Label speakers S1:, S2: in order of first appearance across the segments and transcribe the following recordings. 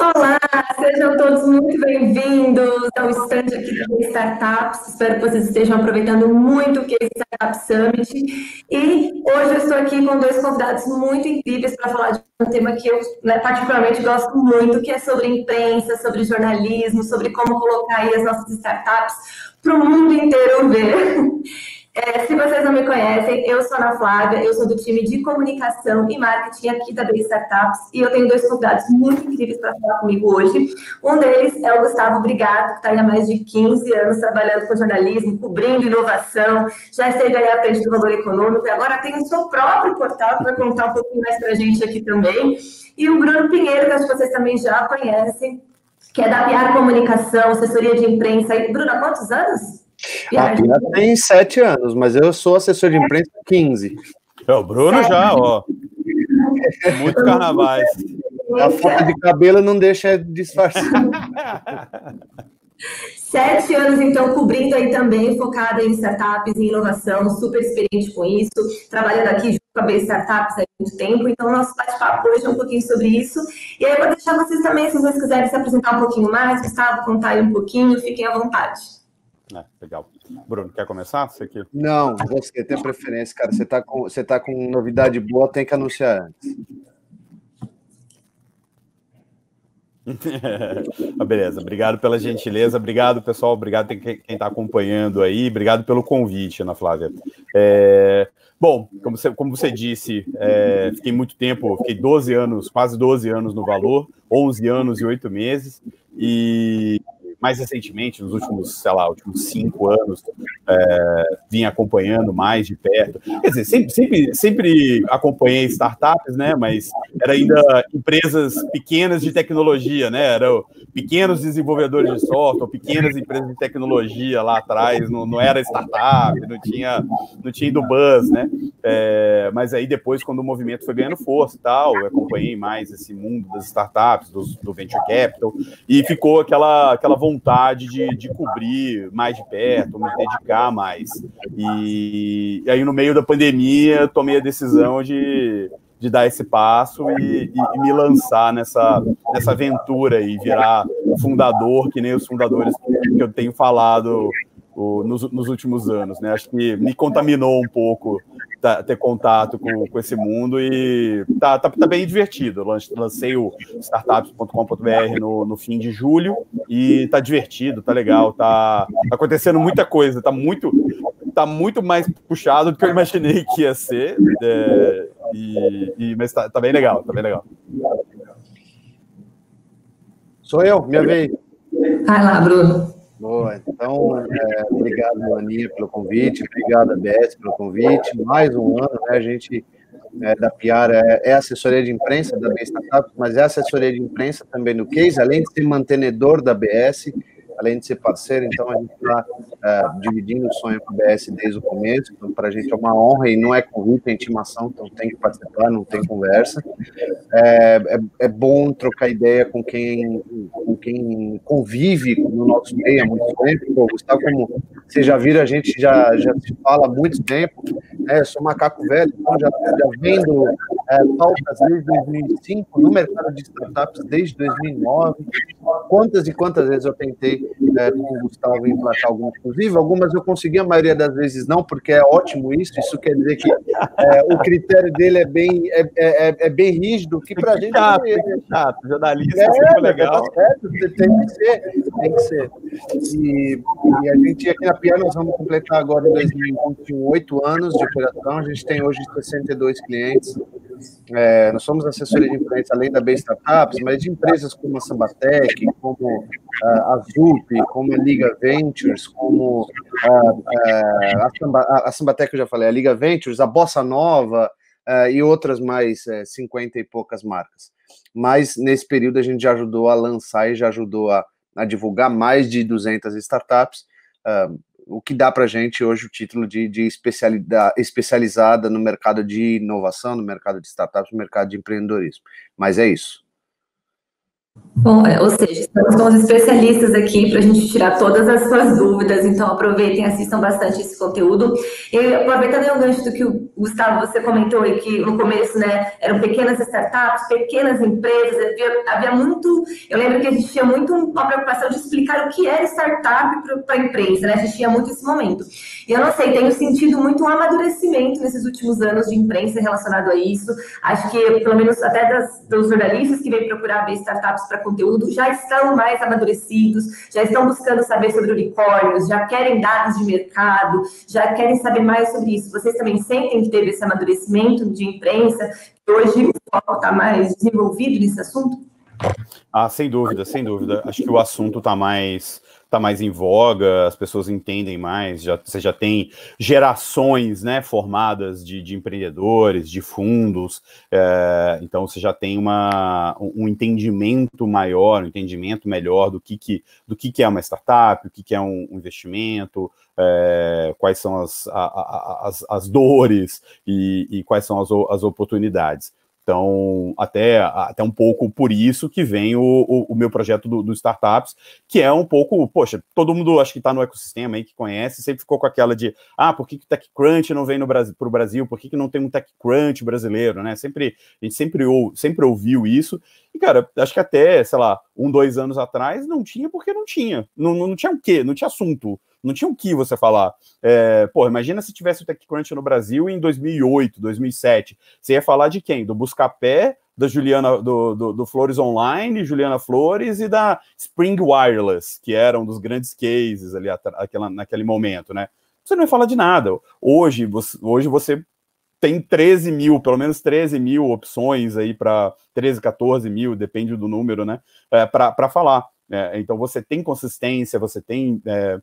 S1: Olá, sejam todos muito bem-vindos ao stand aqui da Startups. Espero que vocês estejam aproveitando muito o que é Startup Summit. E hoje eu estou aqui com dois convidados muito incríveis para falar de um tema que eu né, particularmente gosto muito, que é sobre imprensa, sobre jornalismo, sobre como colocar as nossas startups para o mundo inteiro ver. É, se vocês não me conhecem, eu sou a Ana Flávia, eu sou do time de comunicação e marketing aqui da Base Startups e eu tenho dois convidados muito incríveis para falar comigo hoje. Um deles é o Gustavo Brigado, que está há mais de 15 anos trabalhando com jornalismo, cobrindo inovação, já esteve aí à frente do valor econômico e agora tem o seu próprio portal para contar um pouquinho mais para a gente aqui também. E o Bruno Pinheiro, que acho que vocês também já conhecem, que é da PR Comunicação, assessoria de imprensa. E, Bruno, há quantos anos?
S2: A Pina tem sete anos, mas eu sou assessor de imprensa há 15.
S3: É, o Bruno já, ó. Muito carnavais.
S2: A falta de cabelo não deixa disfarçar.
S1: Sete anos, então, cobrindo aí também, focada em startups, em inovação, super experiente com isso, trabalhando aqui junto com a B Startups há muito tempo, então nosso bate-papo hoje é um pouquinho sobre isso. E aí eu vou deixar vocês também, se vocês quiserem se apresentar um pouquinho mais, Gustavo, contar aí um pouquinho, fiquem à vontade.
S3: É, legal. Bruno, quer começar? Você aqui?
S2: Não, você tem preferência, cara. Você está com, você tá com novidade boa, tem que anunciar antes.
S3: beleza, obrigado pela gentileza, obrigado pessoal, obrigado quem está acompanhando aí, obrigado pelo convite, Ana Flávia. É, bom, como você, como você disse, é, fiquei muito tempo, fiquei 12 anos, quase 12 anos no valor, 11 anos e 8 meses, e mais recentemente, nos últimos, sei lá, últimos cinco anos, é, vim acompanhando mais de perto. Quer dizer, sempre, sempre, sempre acompanhei startups, né? Mas era ainda empresas pequenas de tecnologia, né? Eram pequenos desenvolvedores de software, pequenas empresas de tecnologia lá atrás, não, não era startup, não tinha, não tinha ido buzz, né? É, mas aí depois, quando o movimento foi ganhando força e tal, eu acompanhei mais esse mundo das startups, do, do venture capital, e ficou aquela, aquela vontade vontade de, de cobrir mais de perto, me dedicar mais. E, e aí, no meio da pandemia, tomei a decisão de, de dar esse passo e, e, me lançar nessa, nessa aventura e virar fundador, que nem os fundadores que eu tenho falado o, nos, nos, últimos anos. Né? Acho que me contaminou um pouco tá, ter contato com, com esse mundo e tá, tá, tá bem divertido. Lancei o startups.com.br no, no fim de julho e tá divertido, tá legal, tá, tá acontecendo muita coisa, tá muito, tá muito mais puxado do que eu imaginei que ia ser. É, e, e, mas tá, tá bem legal, tá bem legal.
S2: Sou eu, minha vez.
S1: Vai lá, Bruno.
S2: Boa, então, é, obrigado, Aninha, pelo convite, obrigado, ABS, pelo convite. Mais um ano, né? A gente é, da Piara é, é, assessoria de imprensa da BS Startup, mas é assessoria de imprensa também no Case, além de ser mantenedor da BS, além de ser parceiro, então a gente está uh, dividindo o sonho com a BS desde o começo, então para a gente é uma honra e não é convite, é intimação, então tem que participar, não tem conversa. É, é, é, bom trocar ideia com quem, quem convive no nosso meio há muito tempo. Pô, Gustavo, como vocês já viram, a gente já, já se fala há muito tempo, né? eu sou macaco velho, então já, já vendo é, pautas desde 2005, no mercado de startups desde 2009. Quantas e quantas vezes eu tentei é, com o Gustavo emplacar algumas, inclusive, algumas eu consegui, a maioria das vezes não, porque é ótimo isso, isso quer dizer que é, o critério dele é bem, é, é, é, é bem rígido, que para a gente...
S3: Chato, é, chato, jornalista, é, legal.
S2: Tá certo, tem que ser, tem que ser. E, e a gente aqui na Pia, nós vamos completar agora em 2021 oito anos de operação, a gente tem hoje 62 clientes, é, nós somos assessoria de imprensa além da B Startups, mas de empresas como a Sambatec, como a Zup, como a Liga Ventures, como a, a, Samba, a Sambatec, eu já falei, a Liga Ventures, a Bossa Nova e outras mais é, 50 e poucas marcas. Mas nesse período a gente já ajudou a lançar e já ajudou a, a divulgar mais de 200 startups. Uh, o que dá para a gente hoje o título de, de especializada no mercado de inovação, no mercado de startups, no mercado de empreendedorismo. Mas é isso.
S1: Bom, é, ou seja, estamos com os especialistas aqui para a gente tirar todas as suas dúvidas, então aproveitem, assistam bastante esse conteúdo. E aproveitando o gancho do que o Gustavo, você comentou aí que no começo, né, eram pequenas startups, pequenas empresas, havia, havia muito, eu lembro que existia muito uma preocupação de explicar o que era startup para a empresa, né, existia muito esse momento. E eu não sei, tenho sentido muito um amadurecimento nesses últimos anos de imprensa relacionado a isso, acho que pelo menos até das, dos jornalistas que vêm procurar ver startups para conteúdo já estão mais amadurecidos, já estão buscando saber sobre unicórnios, já querem dados de mercado, já querem saber mais sobre isso. Vocês também sentem que teve esse amadurecimento de imprensa, que hoje o foco está mais desenvolvido nesse assunto?
S3: Ah, sem dúvida, sem dúvida. Acho que o assunto está mais está mais em voga, as pessoas entendem mais, já, você já tem gerações né, formadas de, de empreendedores, de fundos, é, então você já tem uma, um entendimento maior, um entendimento melhor do que, que, do que, que é uma startup, o que, que é um investimento, é, quais são as, a, as, as dores e, e quais são as, as oportunidades. Então, até, até um pouco por isso que vem o, o, o meu projeto do, do, Startups, que é um pouco, poxa, todo mundo acho que está no ecossistema aí que conhece, sempre ficou com aquela de, ah, por que, que o TechCrunch não vem para o Brasil? Por que, que não tem um TechCrunch brasileiro, né? Sempre, a gente sempre, ou, sempre ouviu isso. E, cara, acho que até, sei lá, um, dois anos atrás não tinha porque não tinha. Não, não, não tinha o quê? Não tinha assunto não tinha o que você falar. É, pô, imagina se tivesse o TechCrunch no Brasil em 2008, 2007. Você ia falar de quem? Do Buscapé, da Juliana, do, do, do, Flores Online, Juliana Flores e da Spring Wireless, que eram um dos grandes cases ali aquela, naquele momento, né? Você não ia falar de nada. Hoje, você, hoje você tem 13 mil, pelo menos 13 mil opções aí para 13, 14 mil, depende do número, né? É, para falar. É, então você tem consistência, você tem é,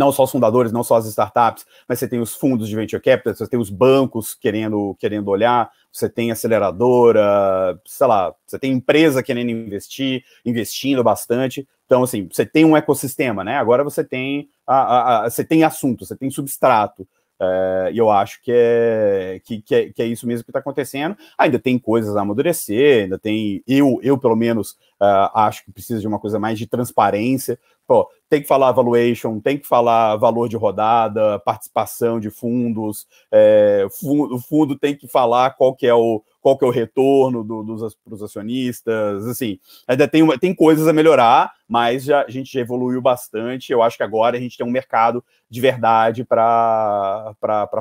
S3: não só os fundadores, não só as startups, mas você tem os fundos de venture capital, você tem os bancos querendo, querendo olhar, você tem aceleradora, sei lá, você tem empresa querendo investir, investindo bastante. Então, assim, você tem um ecossistema, né? Agora você tem, a, a, a você tem assunto, você tem substrato. É, e eu acho que é, que, que, é, que é isso mesmo que está acontecendo. Ainda tem coisas a amadurecer, ainda tem. Eu, eu pelo menos, uh, acho que precisa de uma coisa mais de transparência. Pô, tem que falar valuation, tem que falar valor de rodada, participação de fundos, é, o fundo tem que falar qual que é o, qual que é o retorno do, dos pros acionistas, assim, ainda tem, tem coisas a melhorar, mas já, a gente já evoluiu bastante, eu acho que agora a gente tem um mercado de verdade para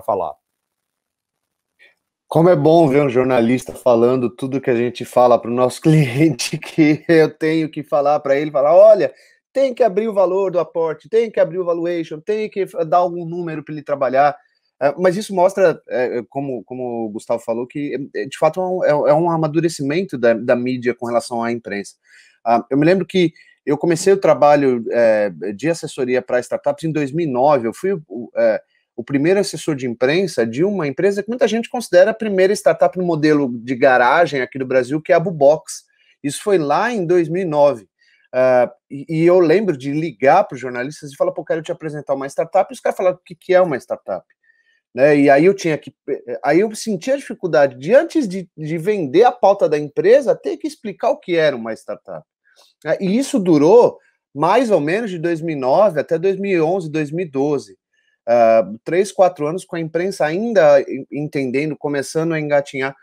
S3: falar.
S2: Como é bom ver um jornalista falando tudo que a gente fala para o nosso cliente, que eu tenho que falar para ele, falar, olha, tem que abrir o valor do aporte, tem que abrir o valuation, tem que dar algum número para ele trabalhar. É, mas isso mostra, é, como, como o Gustavo falou, que é, de fato é um, amadurecimento da, da mídia com relação à imprensa. Ah, eu me lembro que eu comecei o trabalho de assessoria para startups em 2009. Eu fui o, primeiro assessor de imprensa de uma empresa que muita gente considera a primeira startup no modelo de garagem aqui do Brasil, que é a Bubox. Isso foi lá em 2009. Uh, e, e, eu lembro de ligar para os jornalistas e falar, pô, quero te apresentar uma startup, e os caras falaram o que, que é uma startup. Né? E aí eu tinha que. Eh, aí eu sentia dificuldade de, antes de, de vender a pauta da empresa, ter que explicar o que era uma startup. Uh, e isso durou mais ou menos de 2009 até 2011, 2012. Uh, três, quatro anos com a imprensa ainda entendendo, começando a engatinhar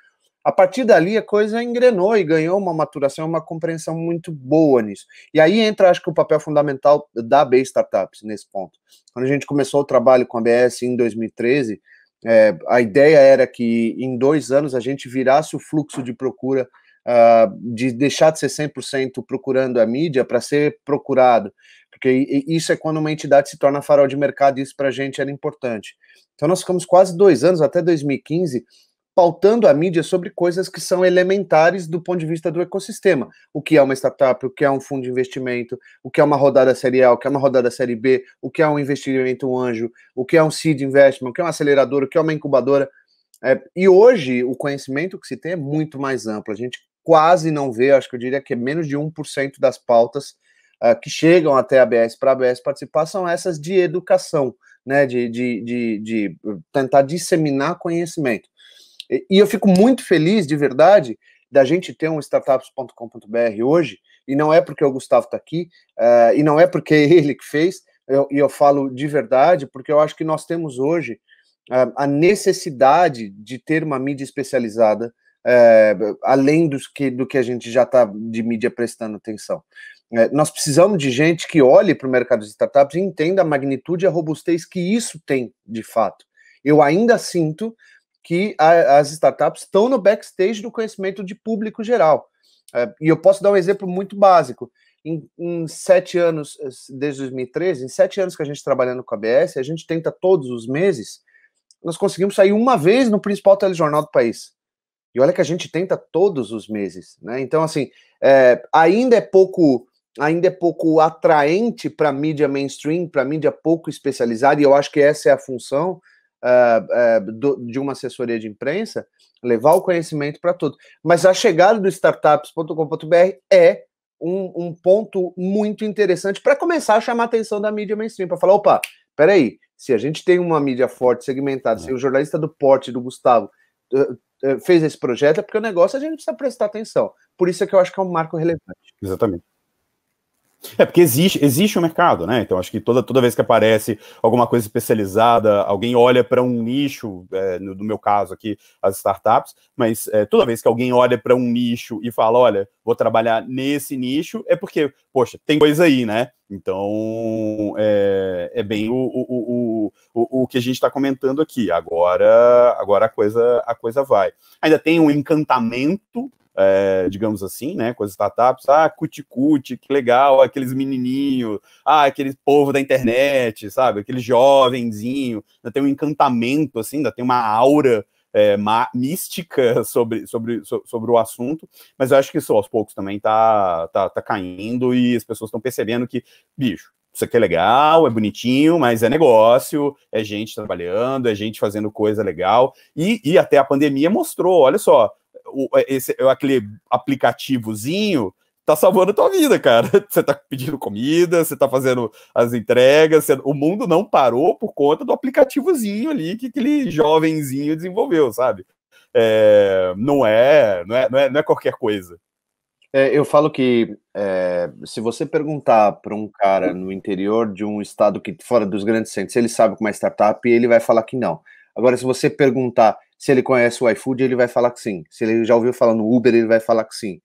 S2: a partir dali a coisa engrenou e ganhou uma maturação, uma compreensão muito boa nisso. E aí entra, acho que, o papel fundamental da B Startups nesse ponto. Quando a gente começou o trabalho com a BS em 2013, é, a ideia era que em dois anos a gente virasse o fluxo de procura uh, de deixar de ser 100% procurando a mídia para ser procurado, porque isso é quando uma entidade se torna farol de mercado e isso para a gente era importante. Então nós ficamos quase dois anos, até 2015, pautando a mídia sobre coisas que são elementares do ponto de vista do ecossistema. O que é uma startup, o que é um fundo de investimento, o que é uma rodada série A, o que é uma rodada série B, o que é um investimento anjo, o que é um seed investment, o que é uma aceleradora, o que é uma incubadora. É, e hoje o conhecimento que se tem é muito mais amplo. A gente quase não vê, acho que eu diria que é menos de 1% das pautas uh, que chegam até a ABS para a ABS participar são essas de educação, né, de, de, de, de tentar disseminar conhecimento. E eu fico muito feliz, de verdade, da gente ter um startups.com.br hoje, e não é porque o Gustavo está aqui, uh, e não é porque ele que fez, eu, e eu falo de verdade, porque eu acho que nós temos hoje uh, a necessidade de ter uma mídia especializada, uh, além dos que, do que a gente já está de mídia prestando atenção. Nós precisamos de gente que olhe para o mercado de startups e entenda a magnitude e a robustez que isso tem de fato. Eu ainda sinto que a, as startups estão no backstage do conhecimento de público geral. É, e eu posso dar um exemplo muito básico. Em, em, sete anos, desde 2013, em sete anos que a gente trabalhando com a BS, a gente tenta todos os meses, nós conseguimos sair uma vez no principal telejornal do país. E olha que a gente tenta todos os meses, né? Então, assim, é, ainda é pouco ainda é pouco atraente para mídia mainstream, para mídia pouco especializada, e eu acho que essa é a função uh, uh, do, de uma assessoria de imprensa, levar o conhecimento para todos. Mas a chegada do startups.com.br é um, um, ponto muito interessante para começar a chamar a atenção da mídia mainstream, para falar, opa, peraí, se a gente tem uma mídia forte, segmentada, se o jornalista do porte, do Gustavo, uh, fez esse projeto, é porque o negócio a gente precisa prestar atenção. Por isso é que eu acho que é um marco relevante.
S3: Exatamente. É porque existe, existe um mercado, né? Então acho que toda, toda vez que aparece alguma coisa especializada, alguém olha para um nicho, é, no, no, meu caso aqui, as startups, mas é, toda vez que alguém olha para um nicho e fala, olha, vou trabalhar nesse nicho, é porque, poxa, tem coisa aí, né? Então é, é bem o, o, o, o, que a gente está comentando aqui. Agora, agora a coisa a coisa vai. Ainda tem um encantamento é, digamos assim, né, com as startups, ah, cuticute, que legal, aqueles menininhos, ah, aquele povo da internet, sabe, aquele jovenzinho, ainda tem um encantamento, assim, ainda tem uma aura é, mística sobre, sobre, sobre o assunto, mas eu acho que isso aos poucos também tá, tá, tá caindo e as pessoas estão percebendo que, bicho, isso aqui é legal, é bonitinho, mas é negócio, é gente trabalhando, é gente fazendo coisa legal, e, e até a pandemia mostrou, olha só, o, esse, aquele aplicativozinho tá salvando a tua vida, cara. Você tá pedindo comida, você tá fazendo as entregas, o mundo não parou por conta do aplicativozinho ali que aquele jovenzinho desenvolveu, sabe? É, não, é, não, é, não, é, não é qualquer coisa.
S2: É, eu falo que é, se você perguntar para um cara no interior de um estado que fora dos grandes centros, ele sabe como é startup, ele vai falar que não. Agora, se você perguntar se ele conhece o iFood, ele vai falar que sim. Se ele já ouviu falar no Uber, ele vai falar que sim.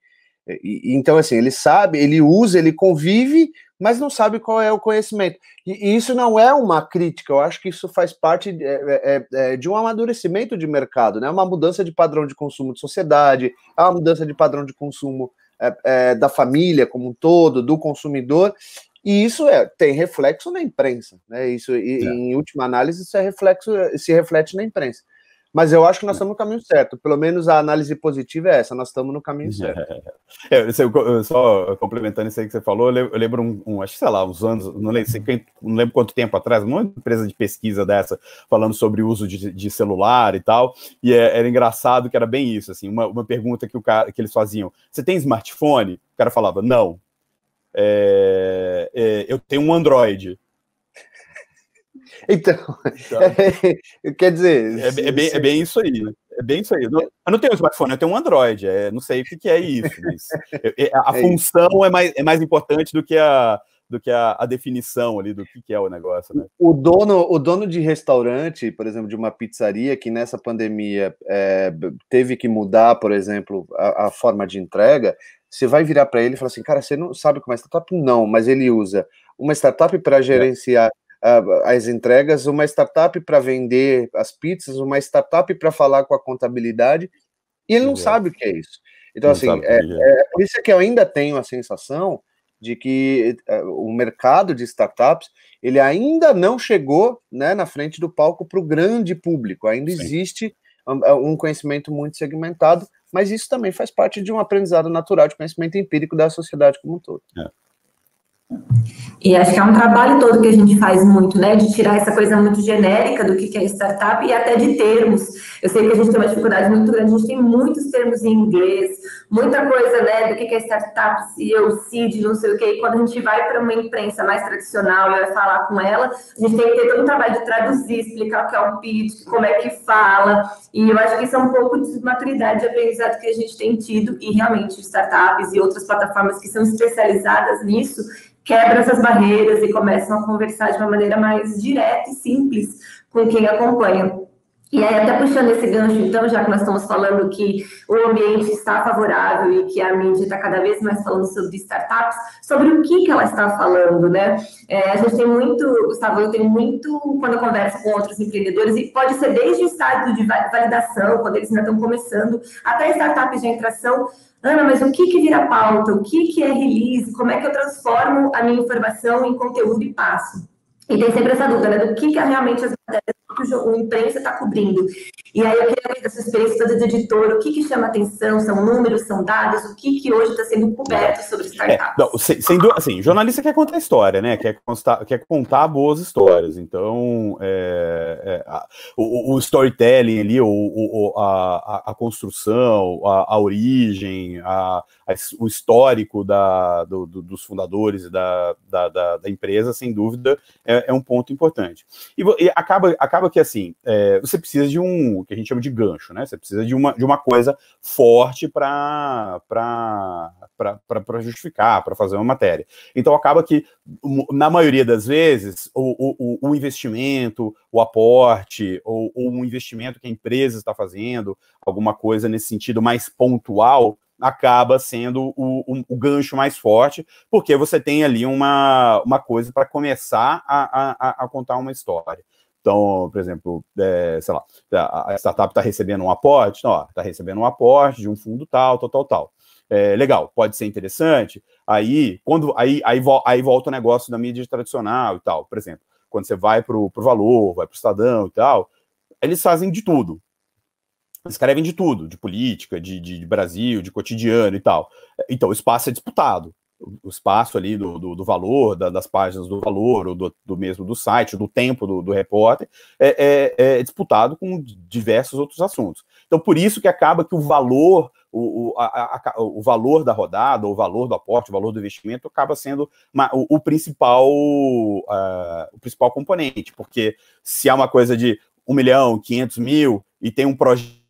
S2: E, então, assim, ele sabe, ele usa, ele convive, mas não sabe qual é o conhecimento. E, e isso não é uma crítica, eu acho que isso faz parte de, é, é, é, de um amadurecimento de mercado, né? Uma mudança de padrão de consumo de sociedade, é uma mudança de padrão de consumo é, é, da família como um todo, do consumidor, e isso é, tem reflexo na imprensa, né? Isso, e, em última análise, isso é reflexo, se reflete na imprensa. Mas eu acho que nós estamos no caminho certo. Pelo menos a análise positiva é essa, nós estamos no caminho certo.
S3: É, eu, só complementando isso aí que você falou, eu lembro, um, um, acho que sei lá, uns anos, não lembro, não lembro quanto tempo atrás, uma empresa de pesquisa dessa, falando sobre o uso de, de celular e tal, e é, era engraçado que era bem isso, assim, uma, uma pergunta que, o cara, que eles faziam, você tem smartphone? O cara falava, não. É, é, eu tenho um Android.
S2: Então, então é, quer dizer.
S3: É, é, bem, é bem isso aí. É bem isso aí. Eu não, eu não tenho smartphone, eu tenho um Android. É, não sei o que, que é isso. Mas a é função isso. é mais, é mais importante do que a, do que a, a, definição ali do que, que, é o negócio, né?
S2: O dono, o dono de restaurante, por exemplo, de uma pizzaria que nessa pandemia é, teve que mudar, por exemplo, a, a forma de entrega, você vai virar para ele e falar assim, cara, você não sabe como é startup? Não, mas ele usa uma startup para gerenciar as entregas, uma startup para vender as pizzas, uma startup para falar com a contabilidade, e ele não sabe o que é isso. Então, não assim, é, é, é, por isso que eu ainda tenho a sensação de que é, o mercado de startups ele ainda não chegou né, na frente do palco para o grande público. Ainda Sim. existe um conhecimento muito segmentado, mas isso também faz parte de um aprendizado natural de conhecimento empírico da sociedade como um todo.
S3: É.
S1: E acho que é um trabalho todo que a gente faz muito, né? De tirar essa coisa muito genérica do que é startup e até de termos. Eu sei que a gente tem uma dificuldade muito grande, a gente tem muitos termos em inglês, muita coisa, né? Do que é startup, CEO, seed, não sei o quê. E quando a gente vai para uma imprensa mais tradicional e vai falar com ela, a gente tem que ter todo um trabalho de traduzir, explicar o que é o pitch, como é que fala. E eu acho que isso é um pouco de maturidade de aprendizado que a gente tem tido. E realmente, startups e outras plataformas que são especializadas nisso quebra essas barreiras e começam a conversar de uma maneira mais direta e simples com quem acompanha. E aí, até puxando esse gancho, então, já que nós estamos falando que o ambiente está favorável e que a mídia está cada vez mais falando sobre startups, sobre o que, que ela está falando, né? É, a gente tem muito, Gustavo, eu tenho muito, quando eu converso com outros empreendedores, e pode ser desde o estágio de validação, quando eles ainda estão começando, até startups de entração, Ana, mas o que, que vira pauta? O que, que é release? Como é que eu transformo a minha informação em conteúdo e passo? E tem sempre essa dúvida, né? Do que, que é realmente as matérias que o imprensa está cobrindo. E aí eu queria ver da sua experiência de editor, o que, que chama atenção? São números, são dados? O que, que hoje está sendo coberto sobre startups? É, não, sem,
S3: sem dúvida, assim, jornalista quer contar história, né? Quer, constar, quer contar boas histórias. Então, é, é, a, o, o, storytelling ali, o, o a, a, construção, a, a origem, a, o histórico da, do, do, dos fundadores da, da, da, da, empresa, sem dúvida, é, é um ponto importante. E, e acaba, acaba que assim, é, você precisa de um, o que a gente chama de gancho, né? Você precisa de uma, de uma coisa forte para justificar, para fazer uma matéria. Então acaba que, na maioria das vezes, o, o, o investimento, o aporte, ou, ou um investimento que a empresa está fazendo, alguma coisa nesse sentido mais pontual, acaba sendo o, o, o, gancho mais forte, porque você tem ali uma, uma coisa para começar a, a, a, contar uma história. Então, por exemplo, é, sei lá, a startup está recebendo um aporte, está recebendo um aporte de um fundo tal, tal, tal, tal. É, legal, pode ser interessante. Aí, quando aí, aí, aí volta o negócio da mídia tradicional e tal. Por exemplo, quando você vai para o valor, vai para o Estadão e tal, eles fazem de tudo escrevem de tudo, de política, de, de, de, Brasil, de cotidiano e tal. Então, o espaço é disputado. O espaço ali do, do, do valor, da, das páginas do valor, ou do, do, mesmo do site, do tempo do, do repórter, é, é, é, disputado com diversos outros assuntos. Então, por isso que acaba que o valor, o, o, a, a, o valor da rodada, o valor do aporte, o valor do investimento, acaba sendo uma, o, o, principal, uh, o principal componente, porque se há uma coisa de 1 milhão, 500 mil, e tem um projeto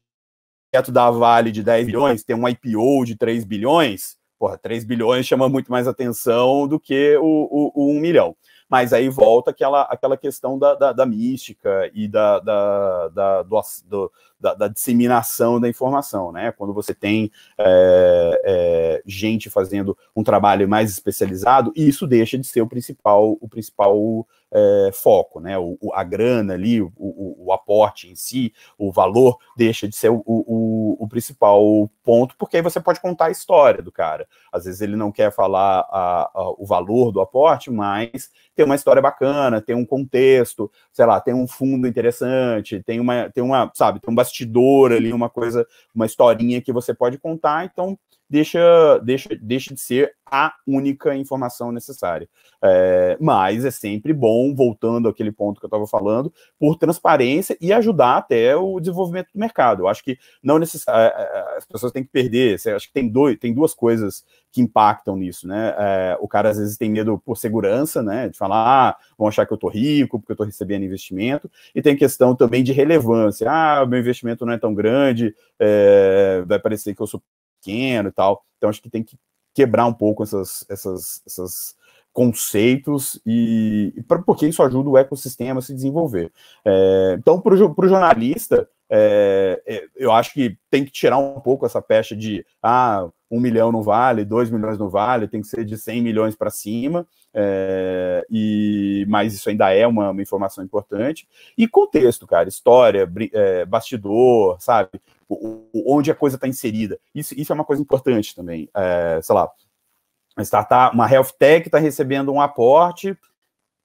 S3: da Vale de 10 bilhões tem um IPO de 3 bilhões, porra, 3 bilhões chama muito mais atenção do que o, o, o 1 milhão. Mas aí volta aquela, aquela questão da, da, da mística e da, da, da do, do, da, da, disseminação da informação, né? Quando você tem é, é, gente fazendo um trabalho mais especializado, isso deixa de ser o principal, o principal é, foco, né? O, o, a grana ali, o, o, aporte em si, o valor deixa de ser o, o, principal ponto, porque aí você pode contar a história do cara. Às vezes ele não quer falar a, a, o valor do aporte, mas tem uma história bacana, tem um contexto, sei lá, tem um fundo interessante, tem uma, tem uma, sabe, tem um bastidor ali, uma coisa, uma historinha que você pode contar, então deixa, deixa, deixa de ser a única informação necessária. É, mas é sempre bom, voltando àquele ponto que eu estava falando, por transparência e ajudar até o desenvolvimento do mercado. Eu acho que não necessariamente é, é, as pessoas têm que perder. Acho que tem, dois, tem duas coisas que impactam nisso, né? É, o cara às vezes tem medo por segurança, né? De falar, ah, vão achar que eu tô rico porque eu tô recebendo investimento, e tem questão também de relevância. Ah, meu investimento não é tão grande, é, vai parecer que eu sou pequeno e tal. Então acho que tem que quebrar um pouco essas, essas, essas conceitos e, e porque isso ajuda o ecossistema a se desenvolver. É, então, para o jornalista, é, é, eu acho que tem que tirar um pouco essa pecha de ah, um milhão não vale, dois milhões não vale, tem que ser de 100 milhões para cima, é, e mas isso ainda é uma, uma, informação importante. E contexto, cara, história, é, bastidor, sabe? Onde a coisa está inserida. Isso, isso é uma coisa importante também. É, sei lá, uma startup, uma health tech está recebendo um aporte,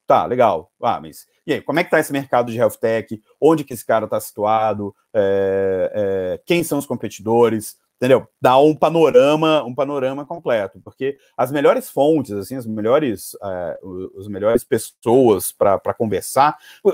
S3: tá, legal. Ah, mas e aí, como é que está esse mercado de health tech? Onde que esse cara está situado? É, é, quem são os competidores? Entendeu? Dá um panorama, um panorama completo, porque as melhores fontes, assim, as melhores, uh, as melhores pessoas para conversar, uh,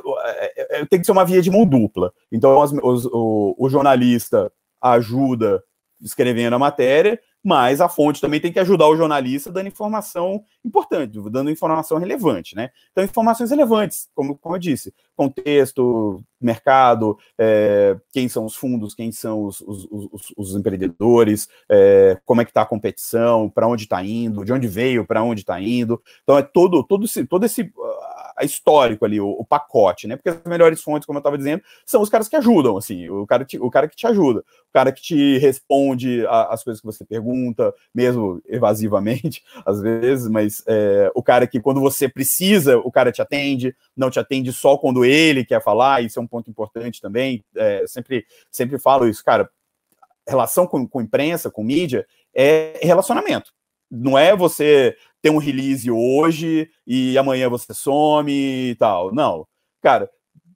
S3: tem que ser uma via de mão dupla. Então, as, os, o, o jornalista ajuda escrevendo a matéria, mas a fonte também tem que ajudar o jornalista dando informação importante, dando informação relevante, né? Então, informações relevantes, como, como eu disse, contexto, mercado, é, quem são os fundos, quem são os, os, os, os empreendedores, é, como é que está a competição, para onde está indo, de onde veio, para onde está indo. Então, é todo, todo, esse, todo esse histórico ali, o, o, pacote, né? Porque as melhores fontes, como eu estava dizendo, são os caras que ajudam, assim, o cara, te, o cara que te ajuda, o cara que te responde a, as coisas que você pergunta, mesmo evasivamente, às vezes, mas é, o cara que, quando você precisa, o cara te atende, não te atende só quando ele quer falar, isso é um ponto importante também. É, sempre, sempre falo isso, cara. Relação com, com imprensa, com mídia, é relacionamento. Não é você ter um release hoje e amanhã você some e tal. Não. Cara,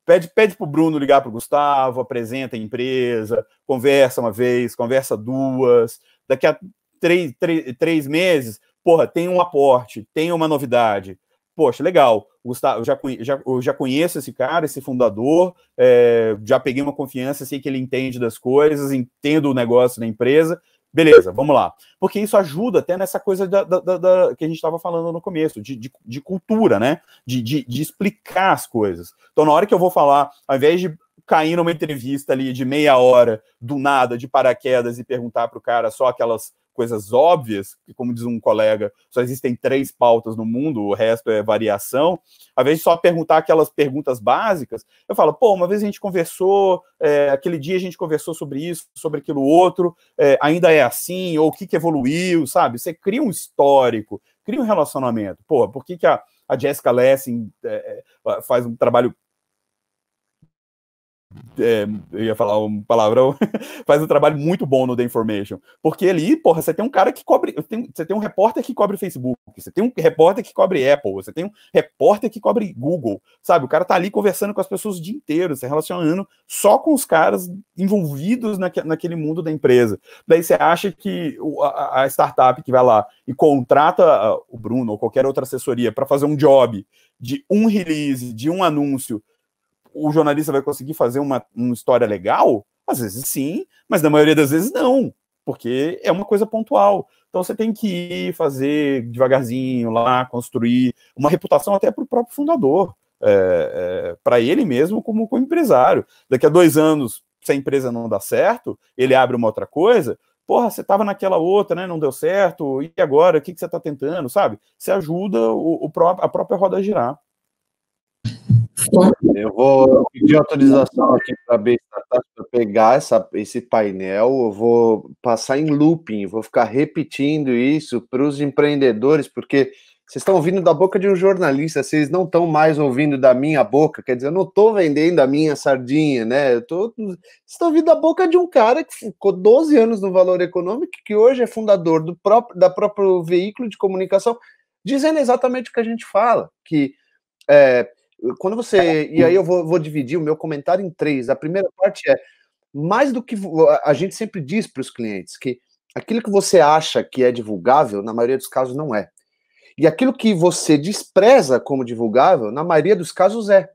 S3: pede, pede pro Bruno ligar pro Gustavo, apresenta a empresa, conversa uma vez, conversa duas. Daqui a três, três, três meses, porra, tem um aporte, tem uma novidade poxa, legal, Gustavo, eu já, já, eu já conheço esse cara, esse fundador, é, já peguei uma confiança, sei que ele entende das coisas, entendo o negócio da empresa, beleza, vamos lá. Porque isso ajuda até nessa coisa da, da, da que a gente estava falando no começo, de, de, de cultura, né? De, de, de explicar as coisas. Então, na hora que eu vou falar, ao invés de cair numa entrevista ali de meia hora, do nada, de paraquedas, e perguntar para o cara só aquelas coisas óbvias, que, como diz um colega, só existem três pautas no mundo, o resto é variação, ao invés de só perguntar aquelas perguntas básicas, eu falo, pô, uma vez a gente conversou, é, aquele dia a gente conversou sobre isso, sobre aquilo outro, é, ainda é assim, ou o que, que evoluiu, sabe? Você cria um histórico, cria um relacionamento. Pô, por que, que a, a Jessica Lessing é, é faz um trabalho é, eu ia falar um palavrão, faz um trabalho muito bom no The Information. Porque ali, porra, você tem um cara que cobre. Tem, você tem um repórter que cobre Facebook, você tem um repórter que cobre Apple, você tem um repórter que cobre Google, sabe? O cara tá ali conversando com as pessoas o dia inteiro, se relacionando só com os caras envolvidos naque, naquele mundo da empresa. Daí você acha que a, a startup que vai lá e contrata o Bruno ou qualquer outra assessoria para fazer um job de um release, de um anúncio o jornalista vai conseguir fazer uma, uma história legal? Às vezes sim, mas na maioria das vezes não, porque é uma coisa pontual. Então você tem que ir fazer devagarzinho lá, construir uma reputação até para o próprio fundador, é, é, para ele mesmo como, como empresário. Daqui a dois anos, se a empresa não dá certo, ele abre uma outra coisa, porra, você estava naquela outra, né? Não deu certo, e agora? O que, que você está tentando, sabe? Você ajuda o, o, a própria roda a girar.
S2: Eu vou pedir autorização aqui para a para pegar essa, esse painel. Eu vou passar em looping, vou ficar repetindo isso para os empreendedores, porque vocês estão ouvindo da boca de um jornalista, vocês não estão mais ouvindo da minha boca. Quer dizer, eu não estou vendendo a minha sardinha, né? Vocês estão ouvindo da boca de um cara que ficou 12 anos no Valor Econômico, que hoje é fundador do próprio, da próprio veículo de comunicação, dizendo exatamente o que a gente fala, que é, quando você. E aí eu vou, vou dividir o meu comentário em três. A primeira parte é mais do que a gente sempre diz para os clientes que aquilo que você acha que é divulgável, na maioria dos casos não é. E aquilo que você despreza como divulgável, na maioria dos casos é.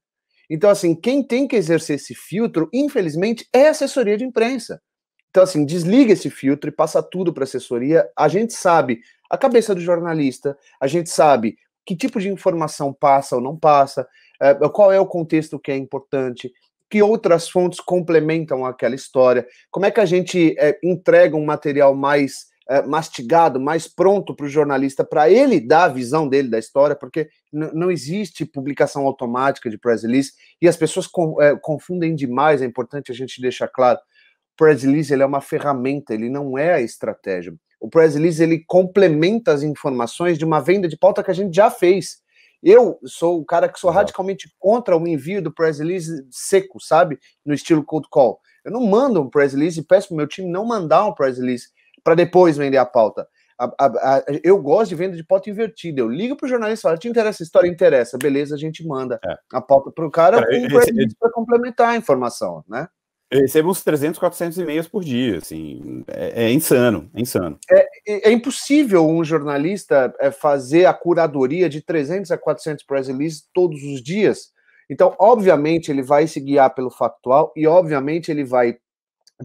S2: Então, assim, quem tem que exercer esse filtro, infelizmente, é a assessoria de imprensa. Então, assim, desliga esse filtro e passa tudo para a assessoria. A gente sabe a cabeça do jornalista, a gente sabe que tipo de informação passa ou não passa, é, qual é o contexto que é importante, que outras fontes complementam aquela história, como é que a gente é, entrega um material mais é, mastigado, mais pronto para o jornalista, para ele dar a visão dele da história, porque não existe publicação automática de press release e as pessoas é, confundem demais, é importante a gente deixar claro. O press release ele é uma ferramenta, ele não é a estratégia. O press release ele complementa as informações de uma venda de pauta que a gente já fez. Eu sou o cara que sou radicalmente contra o envio do press release seco, sabe? No estilo cold call. Eu não mando um press release e peço pro meu time não mandar um press release para depois vender a pauta. A, a, a, eu gosto de venda de pauta invertida. Eu ligo pro jornalista e falo: te interessa a história? Interessa. Beleza, a gente manda é. a pauta pro cara com um press release para complementar a informação, né?
S3: Eu recebo uns 300, 400 e-mails por dia, assim, é, é insano, é insano.
S2: É, é, é, impossível um jornalista é, fazer a curadoria de 300 a 400 press releases todos os dias. Então, obviamente, ele vai se guiar pelo factual e, obviamente, ele vai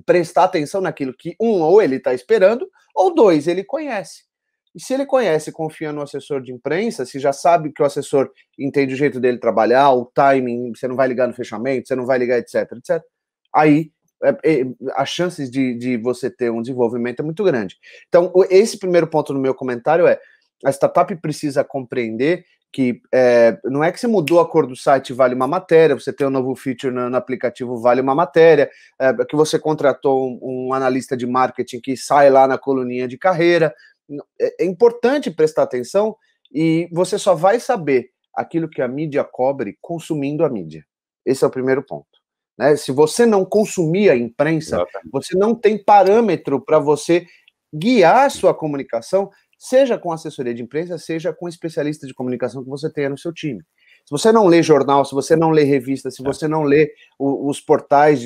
S2: prestar atenção naquilo que, um, ou ele está esperando, ou dois, ele conhece. E se ele conhece, confia no assessor de imprensa, se já sabe que o assessor entende o jeito dele trabalhar, o timing, você não vai ligar no fechamento, você não vai ligar, etc, etc, aí é, é, as chances de, de você ter um desenvolvimento é muito grande. Então, esse primeiro ponto no meu comentário é a startup precisa compreender que é, não é que você mudou a cor do site vale uma matéria, você tem um novo feature no, no aplicativo vale uma matéria, é, que você contratou um, um, analista de marketing que sai lá na coluninha de carreira. É, é importante prestar atenção e você só vai saber aquilo que a mídia cobre consumindo a mídia. Esse é o primeiro ponto. Né? Se você não consumir a imprensa, Exatamente. você não tem parâmetro para você guiar a sua comunicação seja com assessoria de imprensa, seja com especialista de comunicação que você tenha no seu time. Se você não lê jornal, se você não lê revista, se é. você não lê os portais,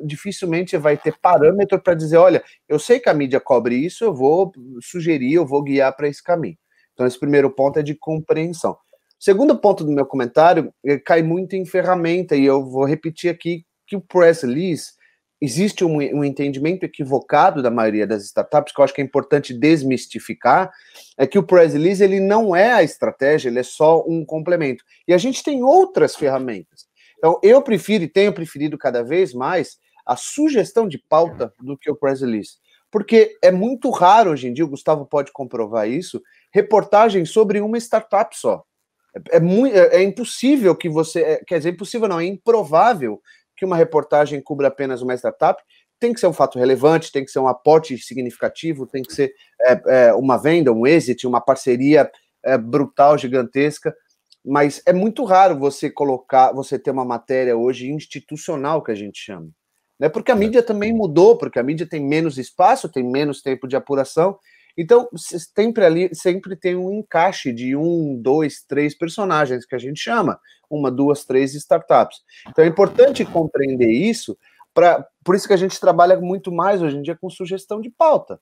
S2: dificilmente vai ter parâmetro para dizer, olha, eu sei que a mídia cobre isso, eu vou sugerir, eu vou guiar para esse caminho. Então, esse primeiro ponto é de compreensão. O segundo ponto do meu comentário é, cai muito em ferramenta, e eu vou repetir aqui que o press release existe um, um, entendimento equivocado da maioria das startups, que eu acho que é importante desmistificar, é que o press release ele não é a estratégia, ele é só um complemento. E a gente tem outras ferramentas. Então, eu prefiro e tenho preferido cada vez mais a sugestão de pauta do que o press release. Porque é muito raro hoje em dia, o Gustavo pode comprovar isso, reportagem sobre uma startup só. É, é, muito, é, é impossível que você. É, quer dizer, impossível não, é improvável que uma reportagem cubra apenas uma startup, tem que ser um fato relevante, tem que ser um aporte significativo, tem que ser uma venda, um exit, uma parceria brutal, gigantesca. Mas é muito raro você colocar, você ter uma matéria hoje institucional que a gente chama. Né? Porque a mídia também mudou, porque a mídia tem menos espaço, tem menos tempo de apuração. Então, sempre ali, sempre tem um encaixe de um, dois, três personagens que a gente chama, uma, duas, três startups. Então é importante compreender isso, pra, por isso que a gente trabalha muito mais hoje em dia com sugestão de pauta,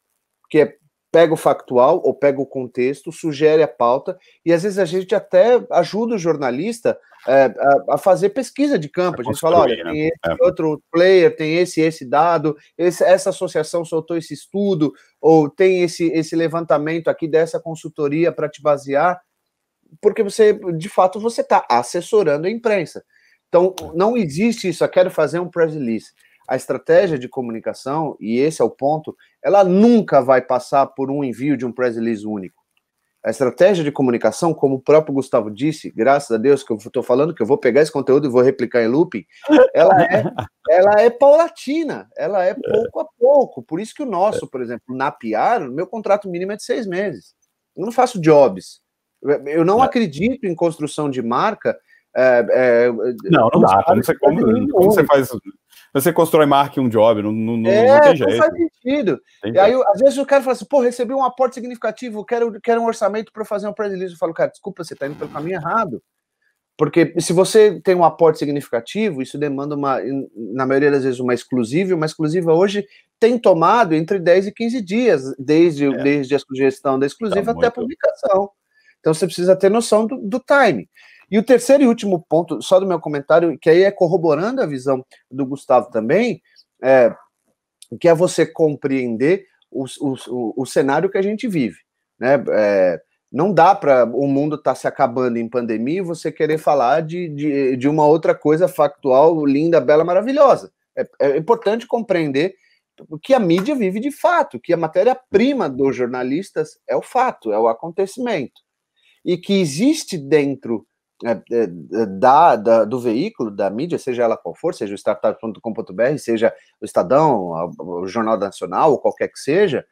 S2: que é pega o factual ou pega o contexto, sugere a pauta, e às vezes a gente até ajuda o jornalista é, a, a, fazer pesquisa de campo. A gente fala: olha, né? tem esse é. outro player, tem esse esse dado, esse, essa associação soltou esse estudo, ou tem esse, esse levantamento aqui dessa consultoria para te basear, porque você, de fato, você está assessorando a imprensa. Então, não existe isso, eu quero fazer um press release a estratégia de comunicação, e esse é o ponto, ela nunca vai passar por um envio de um press release único. A estratégia de comunicação, como o próprio Gustavo disse, graças a Deus que eu estou falando, que eu vou pegar esse conteúdo e vou replicar em looping, ela é, ela é paulatina, ela é pouco a pouco. Por isso que o nosso, por exemplo, na PR, meu contrato mínimo é de seis meses. Eu não faço jobs. Eu não é. acredito em construção de marca. É,
S3: é, não, não dá. Como você, como, como você faz você constrói marca um job, não, não, é, não tem jeito. Não
S2: faz sentido. Tem e aí, às vezes, o cara fala assim, pô, recebi um aporte significativo, quero, quero um orçamento para fazer um press release. Eu falo, cara, desculpa, você está indo pelo caminho errado. Porque se você tem um aporte significativo, isso demanda uma, na maioria das vezes, uma exclusiva, uma exclusiva hoje tem tomado entre 10 e 15 dias, desde, é. desde a sugestão da exclusiva tá até a publicação. Então você precisa ter noção do, do time. E o terceiro e último ponto, só do meu comentário, que aí é corroborando a visão do Gustavo também, é, que é você compreender o, o, o cenário que a gente vive. Né? É, não dá para o mundo estar tá se acabando em pandemia e você querer falar de, de, de, uma outra coisa factual, linda, bela, maravilhosa. É, é importante compreender que a mídia vive de fato, que a matéria-prima dos jornalistas é o fato, é o acontecimento. E que existe dentro da, da, do veículo, da mídia, seja ela qual for, seja o startup.com.br, seja o Estadão, o Jornal Nacional, ou qualquer que seja,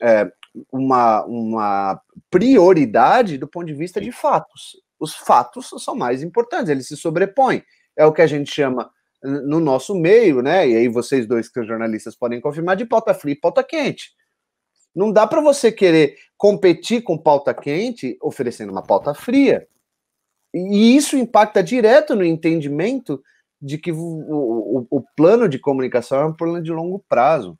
S2: é, uma, uma prioridade do ponto de vista de fatos. Os fatos são mais importantes, eles se sobrepõem. É o que a gente chama no nosso meio, né? E aí vocês dois que são jornalistas podem confirmar de pauta fria e pauta quente. Não dá para você querer competir com pauta quente oferecendo uma pauta fria. E isso impacta direto no entendimento de que o, o, o plano de comunicação é um plano de longo prazo.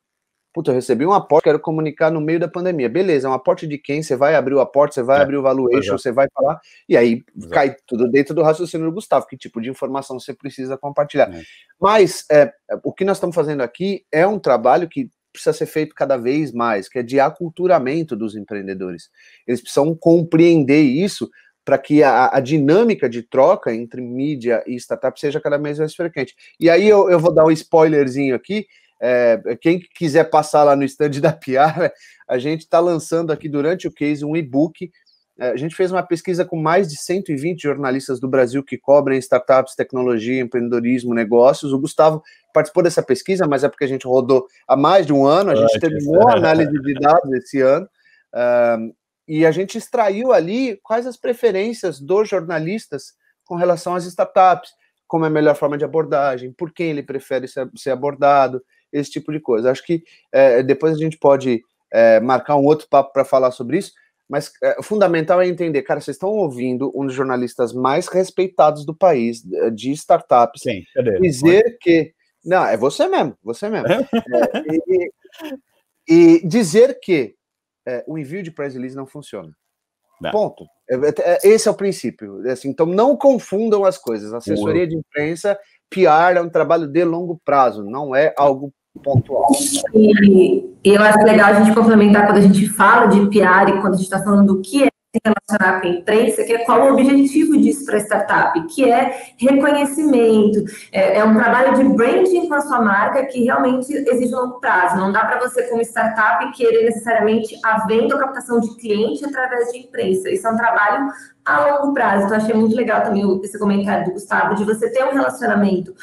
S2: Puta, eu recebi um aporte, quero comunicar no meio da pandemia. Beleza, é um aporte de quem? Você vai abrir o aporte, você vai é, abrir o valuation, você vai falar, e aí Exato. cai tudo dentro do raciocínio do Gustavo, que tipo de informação você precisa compartilhar. É. Mas é, o que nós estamos fazendo aqui é um trabalho que precisa ser feito cada vez mais, que é de aculturamento dos empreendedores. Eles precisam compreender isso para que a, a, dinâmica de troca entre mídia e startup seja cada vez mais frequente. E aí eu, eu vou dar um spoilerzinho aqui, é, quem quiser passar lá no stand da PR, a gente está lançando aqui durante o case um e-book. É, a gente fez uma pesquisa com mais de 120 jornalistas do Brasil que cobrem startups, tecnologia, empreendedorismo, negócios. O Gustavo participou dessa pesquisa, mas é porque a gente rodou há mais de um ano, a gente terminou a análise de dados esse ano. Uh, e a gente extraiu ali quais as preferências dos jornalistas com relação às startups, como é a melhor forma de abordagem, por quem ele prefere ser, abordado, esse tipo de coisa. Acho que é, depois a gente pode é, marcar um outro papo para falar sobre isso, mas é, o fundamental é entender, cara, vocês estão ouvindo um dos jornalistas mais respeitados do país, de startups,
S3: Sim,
S2: dizer que. Não, é você mesmo, você mesmo. É, e, e, dizer que é, o envio de press release não funciona. Não. Ponto. É, é, esse é o princípio. Assim, então, não confundam as coisas. assessoria de imprensa, PR é um trabalho de longo prazo, não é algo pontual.
S1: E, e eu acho legal a gente complementar quando a gente fala de PR e quando a gente está falando do que é relacionar com a imprensa, que é qual o objetivo disso para a startup, que é reconhecimento, é, é, um trabalho de branding com a sua marca que realmente exige longo prazo. Não dá para você, como startup, querer necessariamente a venda ou captação de cliente através de imprensa. Isso é um trabalho a longo prazo. Então, achei muito legal também esse comentário do Gustavo, de você ter um relacionamento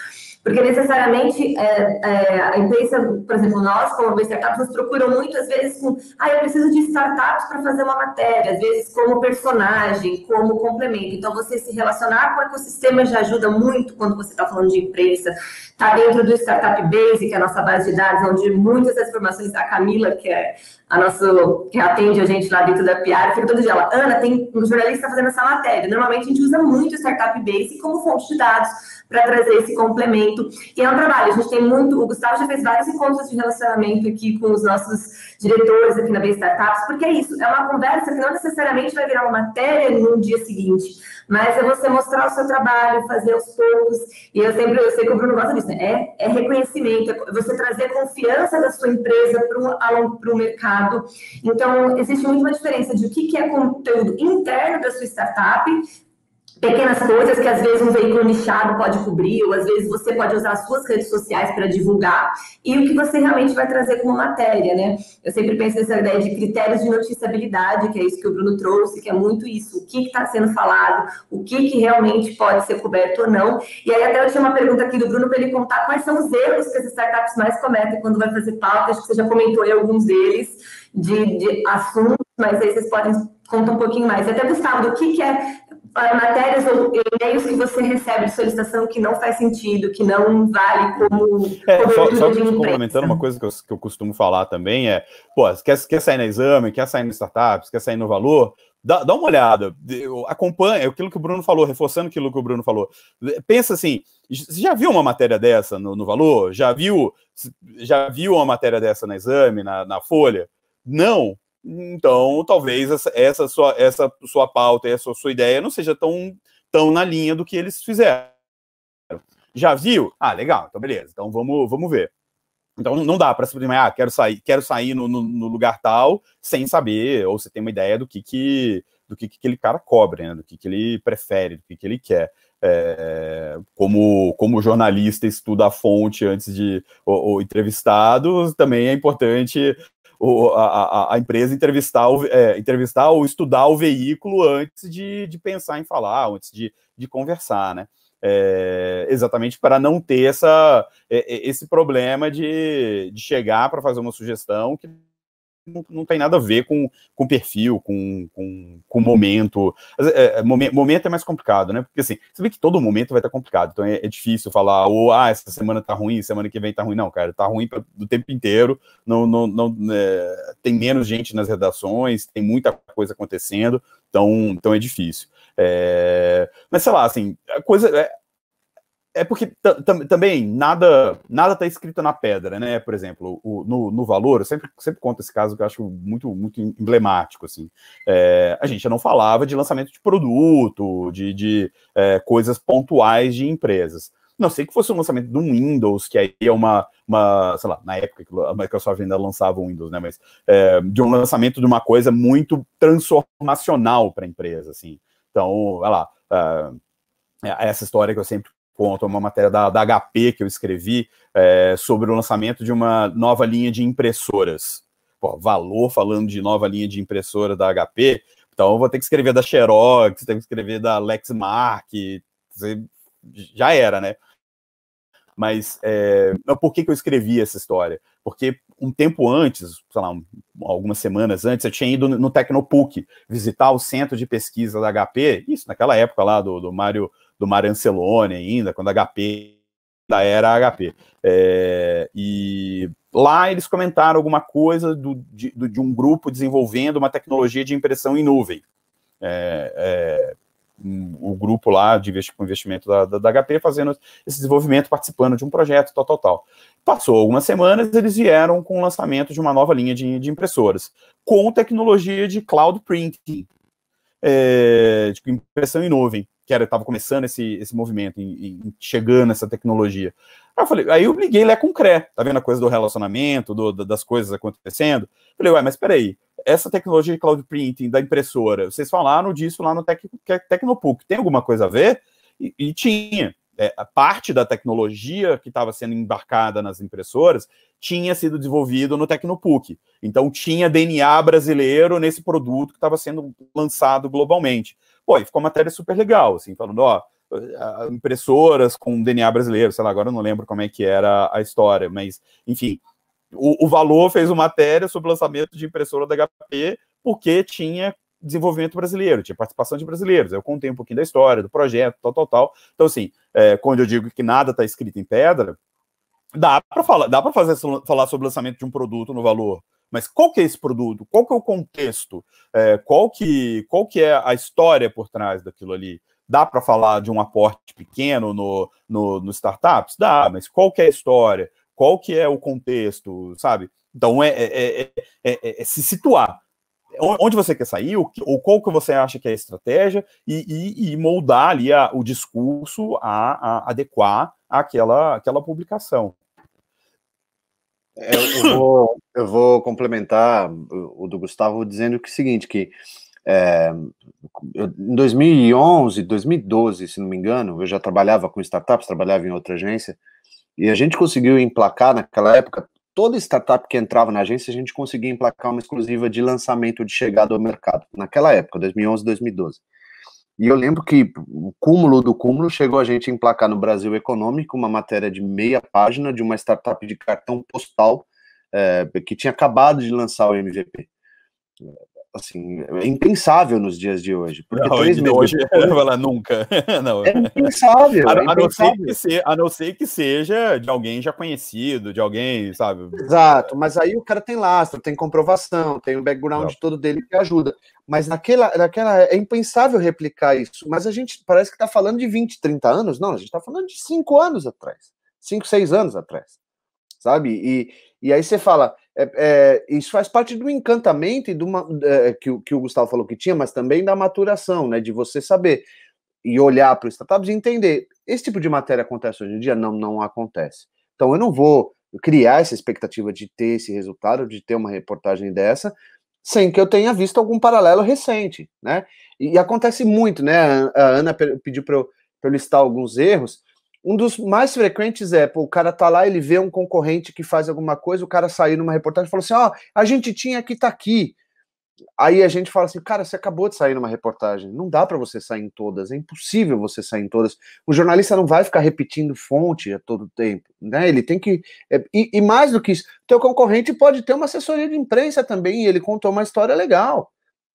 S1: porque necessariamente é, é, a empresa, por exemplo, nós, como startups, nos procuram muitas vezes com, ah, eu preciso de startups para fazer uma matéria, às vezes como personagem, como complemento. Então, você se relacionar com o ecossistema já ajuda muito quando você está falando de imprensa. Está dentro do Startup Base, que é a nossa base de dados, onde muitas das informações da Camila, que é a nossa, que atende a gente lá dentro da PR, fica todo dia ela, Ana, tem um jornalista fazendo essa matéria. Normalmente a gente usa muito o Startup Base como fonte de dados para trazer esse complemento. E é um trabalho, a gente tem muito, o Gustavo já fez vários encontros de relacionamento aqui com os nossos diretores aqui na B Startups, porque é isso, é uma conversa que não necessariamente vai virar uma matéria no dia seguinte, mas é você mostrar o seu trabalho, fazer aos poucos, e eu sempre, eu sei que o Bruno gosta disso, né? é, é reconhecimento, é você trazer confiança da sua empresa para o mercado. Então, existe muito uma diferença de o que, que é conteúdo interno da sua startup pequenas coisas que às vezes um veículo nichado pode cobrir, ou às vezes você pode usar as suas redes sociais para divulgar, e o que você realmente vai trazer como matéria, né? Eu sempre penso nessa ideia de critérios de noticiabilidade, que é isso que o Bruno trouxe, que é muito isso, o que está sendo falado, o que, que realmente pode ser coberto ou não. E aí até eu tinha uma pergunta aqui do Bruno para ele contar quais são os erros que as startups mais cometem quando vai fazer pauta, acho que você já comentou aí alguns deles, de, de assuntos, mas aí vocês podem contar um pouquinho mais. Até, Gustavo, do que, que é matérias ou e-mails que você recebe de solicitação que não faz sentido, que não vale como.
S3: É, só, só complementando uma coisa que eu, que eu, costumo falar também é: pô, quer, quer sair no exame, quer sair no startups, quer sair no valor, dá, dá uma olhada, acompanha aquilo que o Bruno falou, reforçando aquilo que o Bruno falou. Pensa assim: você já viu uma matéria dessa no, no valor? Já viu, já viu uma matéria dessa no exame, na, na folha? Não, então, talvez essa, sua, essa sua pauta, essa sua ideia não seja tão, tão na linha do que eles fizeram. Já viu? Ah, legal, então beleza. Então vamos, vamos ver. Então não dá para simplesmente, ah, quero sair, quero sair no, no, no, lugar tal, sem saber, ou você tem uma ideia do que, que do que, que aquele cara cobre, né? do que, que ele prefere, do que, que ele quer. É, como, como jornalista estuda a fonte antes de o, o entrevistado, também é importante o, a, a, empresa entrevistar, o, é, entrevistar ou estudar o veículo antes de, de pensar em falar, antes de, de conversar, né? É, exatamente para não ter essa, esse problema de, de chegar para fazer uma sugestão que não, não, tem nada a ver com, com perfil, com, com, com momento. É, é, momento é mais complicado, né? Porque assim, você vê que todo momento vai estar complicado, então é, é difícil falar, ou ah, essa semana tá ruim, semana que vem tá ruim. Não, cara, tá ruim do tempo inteiro, não, não, não é, tem menos gente nas redações, tem muita coisa acontecendo, então, então é difícil. É, mas sei lá, assim, a coisa. É, porque também nada nada está escrito na pedra, né? Por exemplo, o, no, no, valor, eu sempre, sempre conto esse caso que eu acho muito, muito emblemático. Assim. É, a gente não falava de lançamento de produto, de, de é, coisas pontuais de empresas. Não sei que fosse um lançamento um Windows, que aí é uma, uma, sei lá, na época que a Microsoft ainda lançava o Windows, né? Mas é, de um lançamento de uma coisa muito transformacional para a empresa, assim. Então, olha lá, uh, essa história que eu sempre conto, uma matéria da, da HP que eu escrevi é, sobre o lançamento de uma nova linha de impressoras. Pô, valor falando de nova linha de impressora da HP, então vou ter que escrever da Xerox, ter que escrever da Lexmark, já era, né? Mas é, por que, que eu escrevi essa história? Porque um tempo antes, sei lá, algumas semanas antes, eu tinha ido no Tecnopuc visitar o centro de pesquisa da HP, isso naquela época lá do, do Mário do Mário Ancelone ainda, quando a HP ainda era HP. É, e lá eles comentaram alguma coisa do, de, de, um grupo desenvolvendo uma tecnologia de impressão em nuvem. É, é, o grupo lá de investimento da, da, da, HP fazendo esse desenvolvimento, participando de um projeto, tal, tal, tal. Passou algumas semanas, eles vieram com o lançamento de uma nova linha de, de impressoras, com tecnologia de cloud printing, é, de impressão em nuvem, que era estava começando esse, esse movimento, em, chegando essa tecnologia. Aí eu falei, aí eu liguei Lé com Cré, tá vendo a coisa do relacionamento, do, das coisas acontecendo? Falei, ué, mas peraí, essa tecnologia de cloud printing da impressora, vocês falaram disso lá no Tec, Tecnopuc, tem alguma coisa a ver? E, e tinha. É, a parte da tecnologia que estava sendo embarcada nas impressoras tinha sido desenvolvido no Tecnopuc. Então tinha DNA brasileiro nesse produto que estava sendo lançado globalmente. Pô, e ficou uma matéria super legal, assim, falando, ó, impressoras com DNA brasileiro, sei lá, agora eu não lembro como é que era a história, mas, enfim, o, o Valor fez uma matéria sobre o lançamento de impressora da HP porque tinha desenvolvimento brasileiro, tinha participação de brasileiros. Eu contei um pouquinho da história, do projeto, tal, tal, tal. Então, assim, é, quando eu digo que nada está escrito em pedra, dá para falar, dá para fazer falar sobre o lançamento de um produto no valor. Mas qual que é esse produto? Qual que é o contexto? É, qual, que, qual que é a história por trás daquilo ali? Dá para falar de um aporte pequeno no, no, no startups? Dá, mas qual que é a história? qual que é o contexto, sabe? Então é, é, é, é se situar onde você quer sair, ou, qual que você acha que é a estratégia, e, e, e moldar ali a, o discurso a, a, adequar àquela, àquela publicação.
S2: Eu vou, eu vou complementar o do Gustavo dizendo que é o seguinte, que é, em 2011, 2012, se não me engano, eu já trabalhava com startups, trabalhava em outra agência, e a gente conseguiu emplacar naquela época, toda startup que entrava na agência, a gente conseguia emplacar uma exclusiva de lançamento de chegada ao mercado, naquela época, 2011, 2012. E eu lembro que o cúmulo do cúmulo chegou a gente a emplacar no Brasil Econômico uma matéria de meia página de uma startup de cartão postal é, que tinha acabado de lançar o MVP assim, é impensável nos dias de hoje.
S3: Porque não, três meses hoje depois, falar nunca.
S2: não. É impensável. A,
S3: é impensável. A, não ser que se, a não ser que seja de alguém já conhecido, de alguém, sabe?
S2: Exato, mas aí o cara tem lastro, tem comprovação, tem o background não. todo dele que ajuda. Mas naquela, naquela é impensável replicar isso. Mas a gente parece que está falando de 20, 30 anos. Não, a gente está falando de 5 anos atrás. 5, 6 anos atrás. Sabe? E, e aí você fala, é, é, isso faz parte do encantamento e do é, que, que, o Gustavo falou que tinha, mas também da maturação, né? De você saber e olhar para os startups e entender. Esse tipo de matéria acontece hoje em dia? Não, não acontece. Então eu não vou criar essa expectativa de ter esse resultado, de ter uma reportagem dessa, sem que eu tenha visto algum paralelo recente, né? E, e acontece muito, né? A Ana pediu para eu, eu listar alguns erros. Um dos mais frequentes é, pô, o cara tá lá, ele vê um concorrente que faz alguma coisa, o cara saiu numa reportagem e falou assim: ó, oh, a gente tinha que tá aqui. Aí a gente fala assim, cara, você acabou de sair numa reportagem, não dá para você sair em todas, é impossível você sair em todas. O jornalista não vai ficar repetindo fonte a todo tempo, né? Ele tem que. É, e, e, mais do que isso, teu concorrente pode ter uma assessoria de imprensa também, e ele contou uma história legal.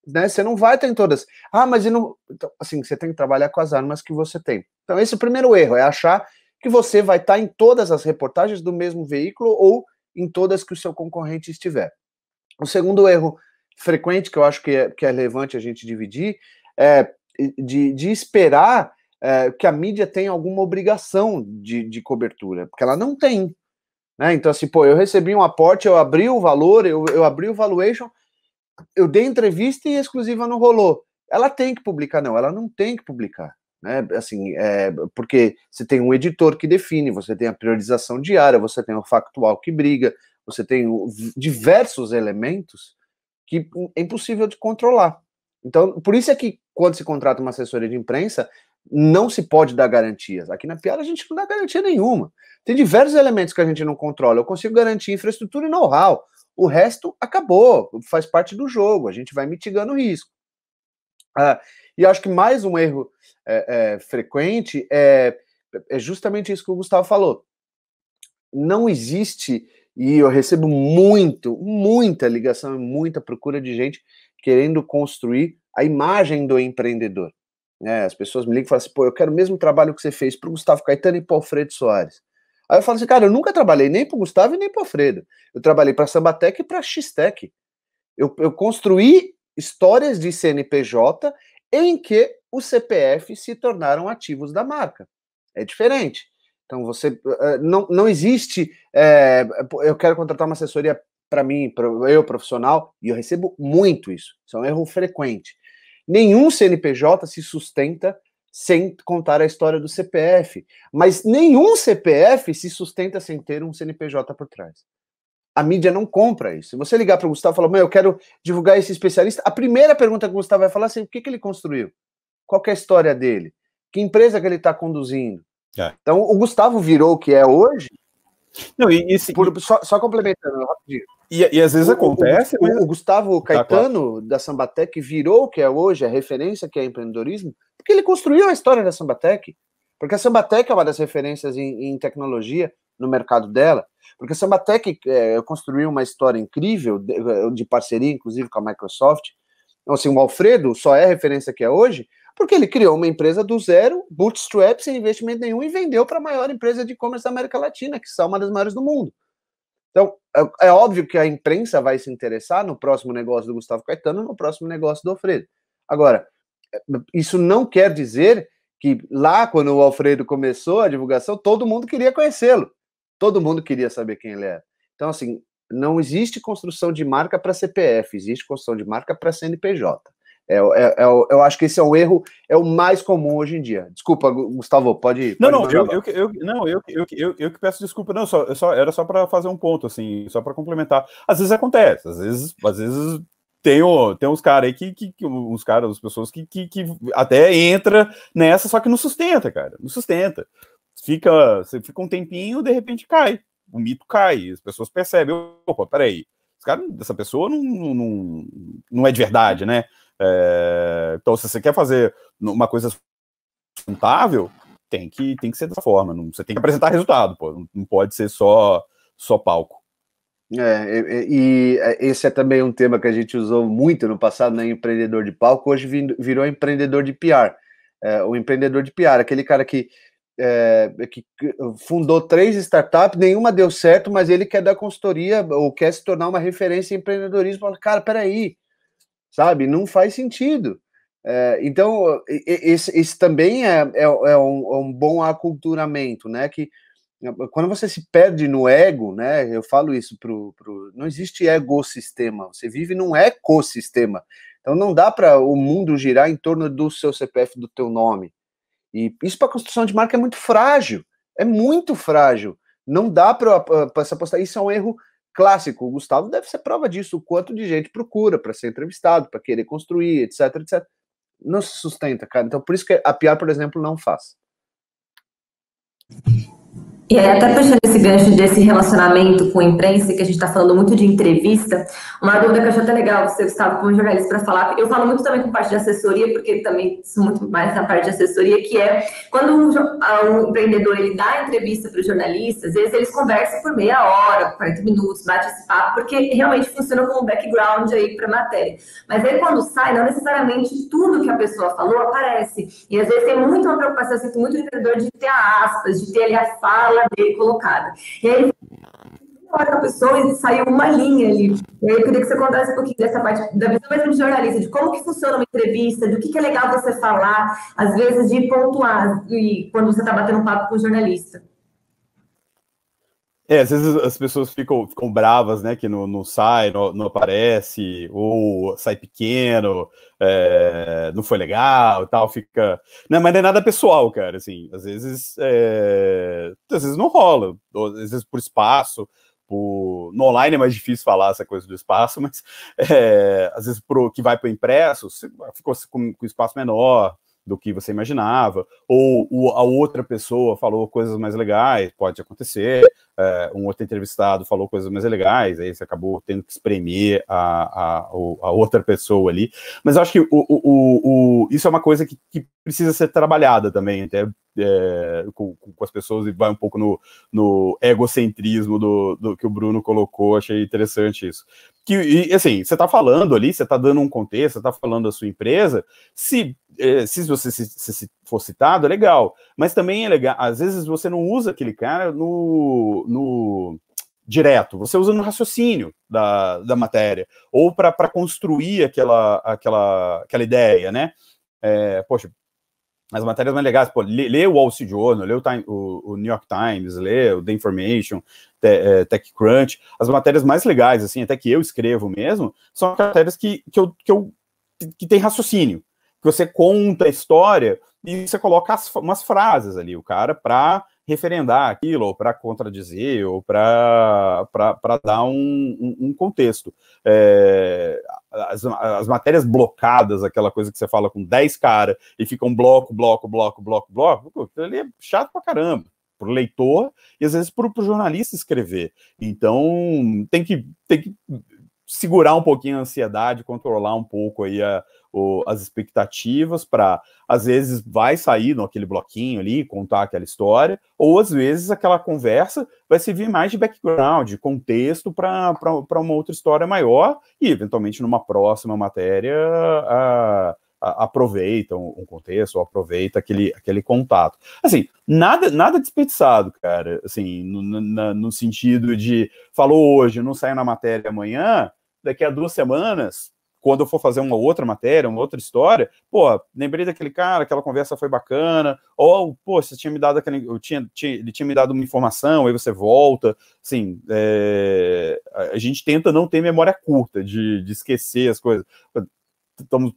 S2: Né? Você não vai estar em todas. Ah, mas não. Então, assim, você tem que trabalhar com as armas que você tem. Então, esse é o primeiro erro, é achar que você vai estar em todas as reportagens do mesmo veículo ou em todas que o seu concorrente estiver. O segundo erro frequente, que eu acho que é, que é relevante a gente dividir, é de, de esperar é, que a mídia tem alguma obrigação de, de cobertura, porque ela não tem. Né? Então, assim, pô, eu recebi um aporte, eu abri o valor, eu, eu abri o valuation, eu dei entrevista e exclusiva não rolou. Ela tem que publicar, não, ela não tem que publicar. Né? Assim, é, porque você tem um editor que define, você tem a priorização diária, você tem o factual que briga, você tem diversos elementos que é impossível de controlar. Então, por isso é que quando se contrata uma assessoria de imprensa, não se pode dar garantias. Aqui na Piara a gente não dá garantia nenhuma. Tem diversos elementos que a gente não controla. Eu consigo garantir infraestrutura e know-how. O resto acabou, faz parte do jogo. A gente vai mitigando o risco. Ah, e acho que mais um erro é, é, frequente é, é justamente isso que o Gustavo falou. Não existe, e eu recebo muito, muita ligação, muita procura de gente querendo construir a imagem do empreendedor. Né? As pessoas me ligam e falam assim, pô, eu quero o mesmo trabalho que você fez para o Gustavo Caetano e para Alfredo Soares. Aí eu falo assim, cara, eu nunca trabalhei nem para o Gustavo e nem para o Alfredo. Eu trabalhei para Sambatec e para Xtec. Eu, eu construí histórias de CNPJ em que os CPF se tornaram ativos da marca. É diferente. Então você eh, não, não existe. É, eu quero contratar uma assessoria para mim, pra, eu profissional, e eu recebo muito isso. Isso é um erro frequente. Nenhum CNPJ se sustenta sem contar a história do CPF, mas nenhum CPF se sustenta sem ter um CNPJ por trás. A mídia não compra isso. Se você ligar para o Gustavo e falar, meu, eu quero divulgar esse especialista, a primeira pergunta que o Gustavo vai falar é assim: o que, que ele construiu? Qual é a história dele? Que empresa que ele está conduzindo? É. Então, o Gustavo virou o que é hoje.
S3: Não, e, e,
S2: por, só, só, complementando rapidinho.
S3: E, e às vezes o, acontece.
S2: O, mas... o, Gustavo tá Caetano, claro. da Sambatec, virou o que é hoje, a referência que é empreendedorismo, porque ele construiu a história da Sambatec. Porque a Sambatec é uma das referências em, em tecnologia no mercado dela. Porque a Sambatec é, construiu uma história incrível de, de, parceria, inclusive, com a Microsoft. Então, assim, o Alfredo só é a referência que é hoje porque ele criou uma empresa do zero, bootstrap, sem investimento nenhum, e vendeu para a maior empresa de e-commerce da América Latina, que são uma das maiores do mundo. Então, é, é, óbvio que a imprensa vai se interessar no próximo negócio do Gustavo Caetano, no próximo negócio do Alfredo. Agora, é, isso não quer dizer que lá, quando o Alfredo começou a divulgação, todo mundo queria conhecê-lo. Todo mundo queria saber quem ele era. Então, assim, não existe construção de marca para CPF, existe construção de marca para CNPJ. É, é, é, eu acho que esse é o erro, é o mais comum hoje em dia. Desculpa, Gustavo, pode.
S3: Não, pode não, eu, eu, eu, não eu, eu, eu, eu que peço desculpa, não, só, só era só para fazer um ponto, assim, só para complementar. Às vezes acontece, às vezes, às vezes tem, tem uns caras aí que, que, que, uns caras, as pessoas que, que, que até entra nessa, só que não sustenta, cara, não sustenta. Fica, você fica um tempinho, de repente cai, o mito cai, as pessoas percebem, opa, peraí, esse cara, essa pessoa não, não, não é de verdade, né? É, então, se você quer fazer uma coisa sustentável, tem que, tem que ser dessa forma. Não, você tem que apresentar resultado, pô, não pode ser só, só palco.
S2: É, e, e, esse é também um tema que a gente usou muito no passado, né? Empreendedor de palco, hoje virou empreendedor de PR. É, o empreendedor de PR, aquele cara que, é, que fundou três startups, nenhuma deu certo, mas ele quer dar consultoria ou quer se tornar uma referência em empreendedorismo. Fala, cara, peraí, sabe? Não faz sentido. É, então, esse, esse também é, é, é, um, é, um, bom aculturamento, né? Que quando você se perde no ego, né? Eu falo isso pro, pro não existe ecossistema, você vive num ecossistema. Então não dá para o mundo girar em torno do seu CPF, do teu nome. E isso para construção de marca é muito frágil, é muito frágil. Não dá para se apostar. Isso é um erro clássico. O Gustavo deve ser prova disso, o quanto de gente procura para ser entrevistado, para querer construir, etc, etc. Não se sustenta, cara. Então, por isso que a PR, por exemplo, não faz.
S1: E aí, até puxando esse gancho desse relacionamento com a imprensa, que a gente está falando muito de entrevista, uma dúvida que eu acho até legal você, Gustavo, como jornalista, para falar, eu falo muito também com parte de assessoria, porque também sou muito mais na parte de assessoria, que é quando um, um empreendedor ele dá entrevista para os jornalistas, às vezes eles conversam por meia hora, 40 minutos, bate esse papo, porque realmente funciona como background aí para a matéria. Mas aí quando sai, não necessariamente tudo que a pessoa falou aparece. E às vezes tem muito uma preocupação, assim, muito empreendedor de ter aspas, de ter ali a fala dele colocada. E aí, falar com a pessoa e saiu uma linha ali. E aí eu queria que você contasse um pouquinho dessa parte da visão mesmo de jornalista, de como que funciona uma entrevista, do que, que é legal você falar, às vezes de pontuar e quando você está batendo um papo com o jornalista.
S3: É, às vezes as pessoas ficam, ficam bravas, né? Que não, não sai, não, não aparece, ou sai pequeno, é, não foi legal e tal, fica. Não, mas não é nada pessoal, cara. Assim, às vezes, é, às vezes não rola, às vezes por espaço. Por... No online é mais difícil falar essa coisa do espaço, mas é, às vezes pro que vai para o impresso, ficou com, com espaço menor, do que você imaginava, ou a outra pessoa falou coisas mais legais, pode acontecer, é, um outro entrevistado falou coisas mais legais, aí você acabou tendo que espremer a, a, a outra pessoa ali. Mas eu acho que o, o, o, isso é uma coisa que, que precisa ser trabalhada também, até é, com, com, as pessoas e vai um pouco no, no egocentrismo do, do, que o Bruno colocou, achei interessante isso. Que, e, assim, você está falando ali, você está dando um contexto, você está falando da sua empresa, se, é, se você se, se, for citado, é legal, mas também é legal, às vezes você não usa aquele cara no, no direto, você usa no raciocínio da, da matéria, ou para construir aquela, aquela, aquela ideia, né? É, poxa, as matérias mais legais, pô, lê, lê o Wall Street Journal, lê o, Time, o, o, New York Times, lê o The Information, Te, é, TechCrunch, as matérias mais legais, assim, até que eu escrevo mesmo, são matérias que, que, eu, que, eu, que tem raciocínio, que você conta a história e você coloca as, umas frases ali, o cara, para referendar aquilo, ou para contradizer, ou para dar um, um, um contexto. É, as, as, matérias blocadas, aquela coisa que você fala com 10 caras e fica um bloco, bloco, bloco, bloco, bloco, ali é chato pra caramba para o leitor e às vezes para o jornalista escrever. Então tem que, tem que segurar um pouquinho a ansiedade, controlar um pouco aí a, o, as expectativas para, às vezes, vai sair naquele bloquinho ali, contar aquela história, ou às vezes aquela conversa vai servir mais de background, de contexto para uma outra história maior e, eventualmente, numa próxima matéria. A, aproveita um, contexto, ou aproveita aquele, aquele contato. Assim, nada nada desperdiçado, cara, assim, no, no, no sentido de, falou hoje, não sai na matéria amanhã, daqui a duas semanas quando eu for fazer uma outra matéria, uma outra história, pô, lembrei daquele cara, aquela conversa foi bacana, ou, pô, você tinha me dado aquele, eu tinha, tinha, ele tinha me dado uma informação, aí você volta, assim, é, a gente tenta não ter memória curta, de, de esquecer as coisas, estamos,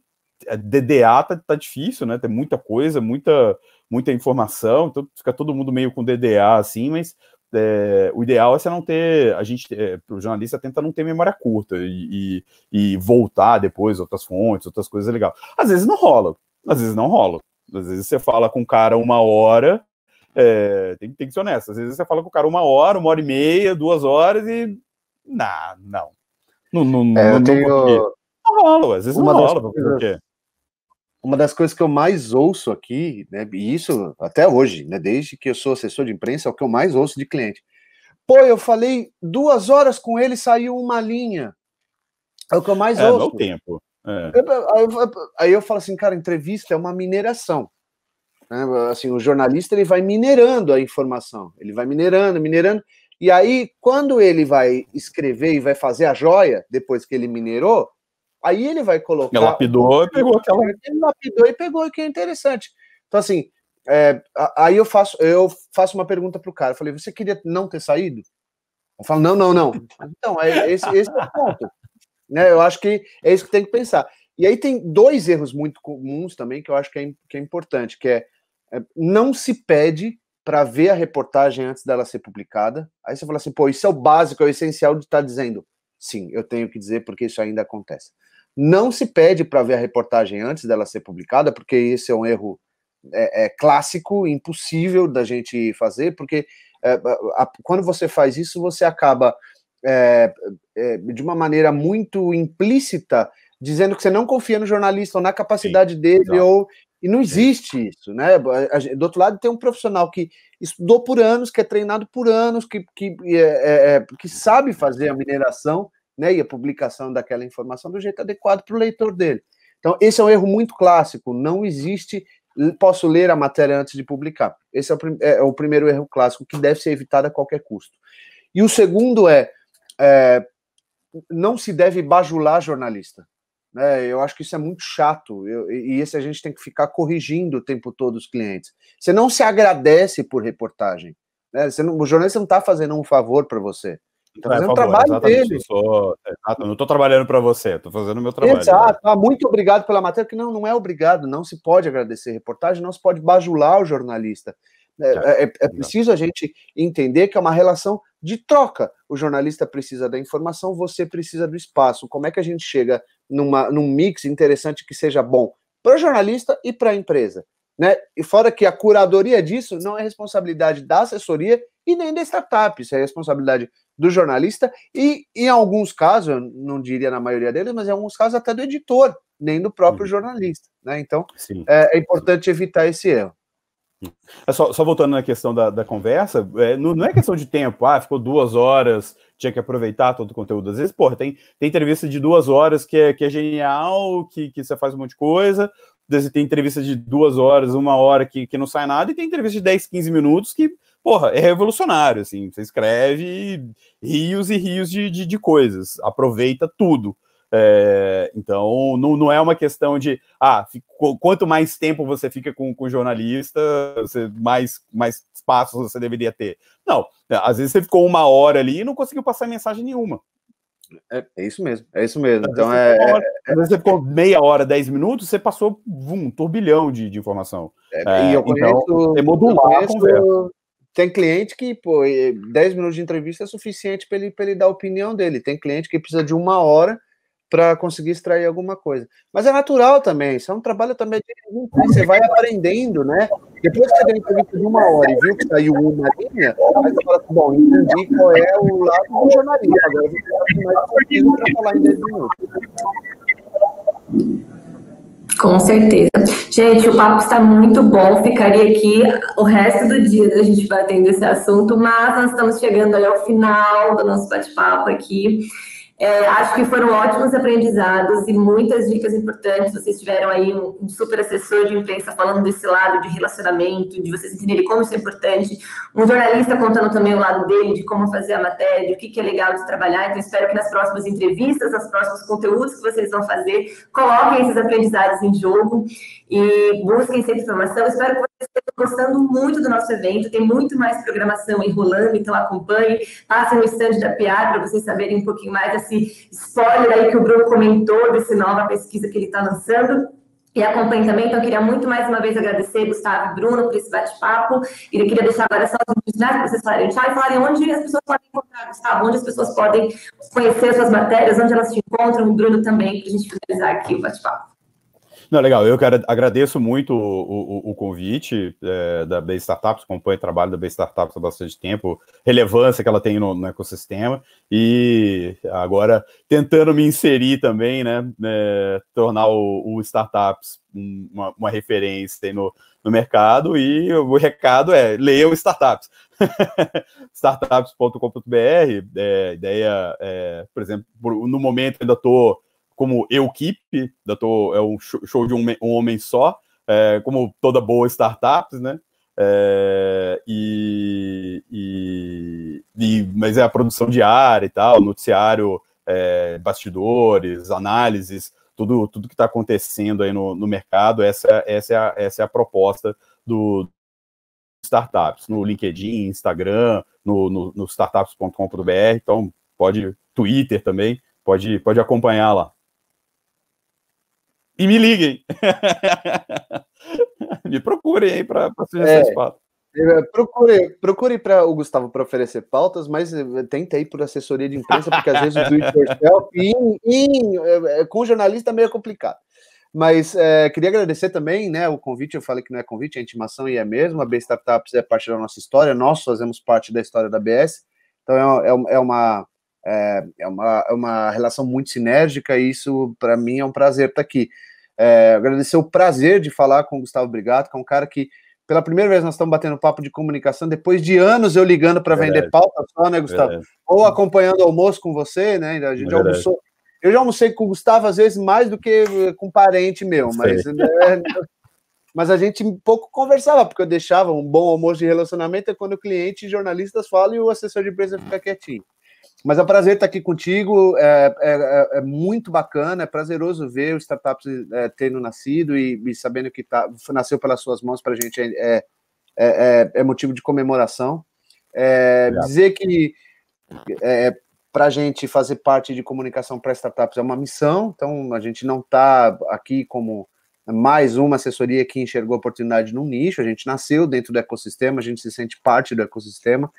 S3: é, DDA tá, tá difícil, né, tem muita coisa, muita, muita informação, então fica todo mundo meio com DDA, assim, mas é, o ideal é você não ter, a gente, é, o jornalista tenta não ter memória curta e, e, e, voltar depois outras fontes, outras coisas é legal. Às vezes não rola, às vezes não rola. Às vezes você fala com o cara uma hora, é, tem, tem que ser honesto, às vezes você fala com o cara uma hora, uma hora e meia, duas horas e. Nah, não. Não, não,
S2: é, eu tenho... não,
S3: não rola, às vezes uma não rola, coisas...
S2: uma das coisas que eu mais ouço aqui, né, e isso até hoje, né, desde que eu sou assessor de imprensa, é o que eu mais ouço de cliente. Pô, eu falei duas horas com ele, saiu uma linha. É o que eu mais é, ouço. É,
S3: o tempo. É.
S2: Aí, eu, aí, eu, falo assim, cara, entrevista é uma mineração. Né? Assim, o jornalista ele vai minerando a informação, ele vai minerando, minerando, e aí quando ele vai escrever e vai fazer a joia, depois que ele minerou, Aí ele vai colocar.
S3: Ele lapidou e pegou aquela.
S2: Ele lapidou e pegou que é interessante. Então, assim, é, aí eu faço, eu faço uma pergunta para o cara. Eu falei, você queria não ter saído? Eu falo, não, não, não. Então, é, esse, esse é o ponto. Né, eu acho que é isso que tem que pensar. E aí tem dois erros muito comuns também que eu acho que é, que é importante, que é, é não se pede para ver a reportagem antes dela ser publicada. Aí você fala assim, pô, isso é o básico, é o essencial de estar tá dizendo. Sim, eu tenho que dizer porque isso ainda acontece. Não se pede para ver a reportagem antes dela ser publicada, porque esse é um erro é, é clássico, impossível da gente fazer, porque é, a, quando você faz isso, você acaba é, é, de uma maneira muito implícita dizendo que você não confia no jornalista ou na capacidade Sim, dele, exato. ou e não existe isso, né? Do outro lado tem um profissional que estudou por anos, que é treinado por anos, que, que, é, é, que sabe fazer a mineração né, e a publicação daquela informação do jeito adequado para o leitor dele. Então, esse é um erro muito clássico. Não existe, posso ler a matéria antes de publicar. Esse é o, é, é o primeiro erro clássico que deve ser evitado a qualquer custo. E o segundo é, é não se deve bajular jornalista. Né? Eu acho que isso é muito chato eu, e esse a gente tem que ficar corrigindo o tempo todo os clientes. Você não se agradece por reportagem. Né? Você não, o jornalista não está fazendo um favor para você. Fazendo é, o trabalho dele. Eu,
S3: sou, exato, não estou trabalhando para você, estou fazendo o meu trabalho.
S2: Exato. Ah, muito obrigado pela matéria, que não, não é obrigado, não se pode agradecer reportagem, não se pode bajular o jornalista. É, é, é, é preciso a gente entender que é uma relação de troca. O jornalista precisa da informação, você precisa do espaço. Como é que a gente chega numa, num mix interessante que seja bom para o jornalista e para a empresa? Né? E fora que a curadoria disso não é responsabilidade da assessoria e nem da startup, isso é responsabilidade do jornalista e, em alguns casos, eu não diria na maioria deles, mas em alguns casos até do editor, nem do próprio uhum. jornalista. Né? Então, é, é importante evitar esse erro.
S3: É só, só, voltando na questão da, da conversa, é, não, não, é questão de tempo, ah, ficou duas horas, tinha que aproveitar todo o conteúdo. Às vezes, porra, tem, tem entrevista de duas horas que é, que é genial, que, que você faz um monte de coisa, tem entrevista de duas horas, uma hora que, que não sai nada, e tem entrevista de 10, 15 minutos que, porra, é revolucionário, assim, você escreve rios e rios de, de, de coisas, aproveita tudo. É, então, não, não é uma questão de, ah, fico, quanto mais tempo você fica com, com o jornalista, você, mais, mais espaços você deveria ter. Não, às vezes você ficou uma hora ali e não conseguiu passar mensagem nenhuma.
S2: É, é isso mesmo, é isso mesmo. Às então, é, hora,
S3: é, Às vezes você ficou meia hora, dez minutos, você passou um turbilhão de, de informação.
S2: É, e eu é, conheço, então, é modular conheço, Tem cliente que, pô, 10 minutos de entrevista é suficiente para ele, ele dar a opinião dele. Tem cliente que precisa de uma hora para conseguir extrair alguma coisa. Mas é natural também, isso é um trabalho também de você vai aprendendo, né? Depois que você deu entrevista de uma hora e viu que saiu uma linha, aí você fala assim, bom, entendi qual é o lado do jornalismo, agora eu vou mais para falar em 10 minutos.
S1: Com certeza. Gente, o papo está muito bom. Ficaria aqui o resto do dia a gente batendo esse assunto, mas nós estamos chegando ao final do nosso bate-papo aqui. É, acho que foram ótimos aprendizados e muitas dicas importantes. Vocês tiveram aí um, um, super assessor de imprensa falando desse lado de relacionamento, de vocês entenderem como isso é importante. Um jornalista contando também o lado dele, de como fazer a matéria, de o que, que é legal de trabalhar. Então, espero que nas próximas entrevistas, nos próximos conteúdos que vocês vão fazer, coloquem esses aprendizados em jogo e busquem sempre informação. Espero que vocês estejam gostando muito do nosso evento. Tem muito mais programação enrolando, então acompanhe. Passem no stand da PR para vocês saberem um pouquinho mais desse spoiler aí que o Bruno comentou, dessa nova pesquisa que ele está lançando. E acompanhe também, então eu queria muito mais uma vez agradecer Gustavo e Bruno por esse bate-papo. E eu queria deixar agora só os últimos para vocês falarem tchau e falarem onde as pessoas podem encontrar, Gustavo, onde as pessoas podem conhecer suas matérias, onde elas te encontram, o Bruno também, para a gente finalizar aqui o bate-papo.
S3: Não, legal, eu quero, agradeço muito o, o, o convite é, da B Startups, acompanho o trabalho da B Startups há bastante tempo, relevância que ela tem no, no ecossistema, e agora tentando me inserir também, né, é, tornar o, o Startups uma, uma referência no, no mercado, e o recado é, leiam Startups. startups.com.br, é, ideia, é, por exemplo, no momento ainda estou como eu keep, tô, é um show de um, um homem só, é, como toda boa startup, né? É, e, e, e, mas é a produção diária e tal, noticiário, é, bastidores, análises, tudo, tudo que está acontecendo aí no, no mercado, essa, essa, é a, essa é a proposta do startups, no LinkedIn, Instagram, no, no, no startups.com.br, então pode, Twitter também, pode, pode acompanhar lá e me liguem. me procurem aí para sugestões é, pautas.
S2: Procure, procure para o Gustavo para oferecer pautas, mas eh, tenta aí por assessoria de imprensa, porque às vezes o do it yourself in, eh, com jornalista é meio complicado. Mas é, queria agradecer também né, o convite. Eu falei que não é convite, é intimação e é mesmo. A B Startups é parte da nossa história, nós fazemos parte da história da BS. Então é, é, é uma, é, é, uma, é uma relação muito sinérgica e isso, para mim, é um prazer estar aqui. É, agradecer o prazer de falar com o Gustavo Brigato, que é um cara que, pela primeira vez, nós estamos batendo papo de comunicação, depois de anos eu ligando para vender pauta só, né, Gustavo? Verdade. Ou acompanhando o almoço com você, né? A gente almoçou. Eu já almocei com o Gustavo, às vezes, mais do que com um parente meu, mas. Né, mas a gente pouco conversava, porque eu deixava um bom almoço de relacionamento é quando o cliente e jornalistas falam e o assessor de empresa fica quietinho. Mas é um prazer estar aqui contigo, é, é, é, é muito bacana, é prazeroso ver o startups é, tendo nascido e, e, sabendo que tá, nasceu pelas suas mãos para a gente é, é, é, é, motivo de comemoração. dizer que para a gente fazer parte de comunicação para startups é uma missão, então a gente não está aqui como mais uma assessoria que enxergou oportunidade num nicho, a gente nasceu dentro do ecossistema, a gente se sente parte do ecossistema,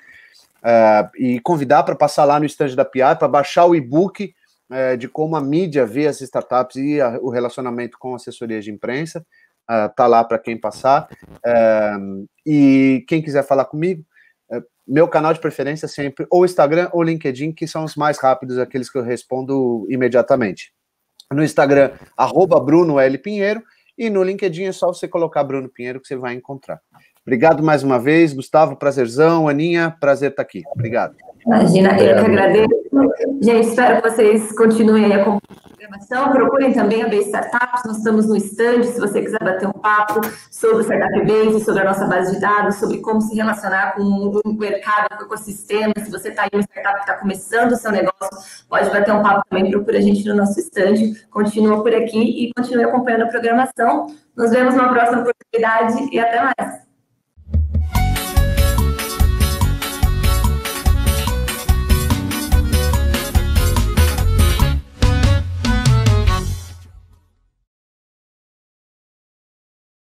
S2: uh, e convidar para passar lá no estande da PR, para baixar o e-book uh, de como a mídia vê as startups e a, o relacionamento com assessorias de imprensa, uh, tá lá para quem passar, uh, e quem quiser falar comigo, meu canal de preferência é sempre ou Instagram ou LinkedIn, que são os mais rápidos, aqueles que eu respondo imediatamente. No Instagram, arroba Bruno L. Pinheiro, e no LinkedIn é só você colocar Bruno Pinheiro que você vai encontrar. Obrigado mais uma vez, Gustavo, prazerzão. Aninha, prazer estar aqui. Obrigado.
S1: Imagina, eu que agradeço. Gente, espero que vocês continuem aí acompanhando a programação. Procurem também a Base Startups, nós estamos no stand, se você quiser bater um papo sobre o Startup Base, sobre a nossa base de dados, sobre como se relacionar com o mercado, com o ecossistema. Se você está aí uma startup que está começando o seu negócio, pode bater um papo também, procura a gente no nosso stand. Continua por aqui e continue acompanhando a programação. Nos vemos numa próxima oportunidade e até mais.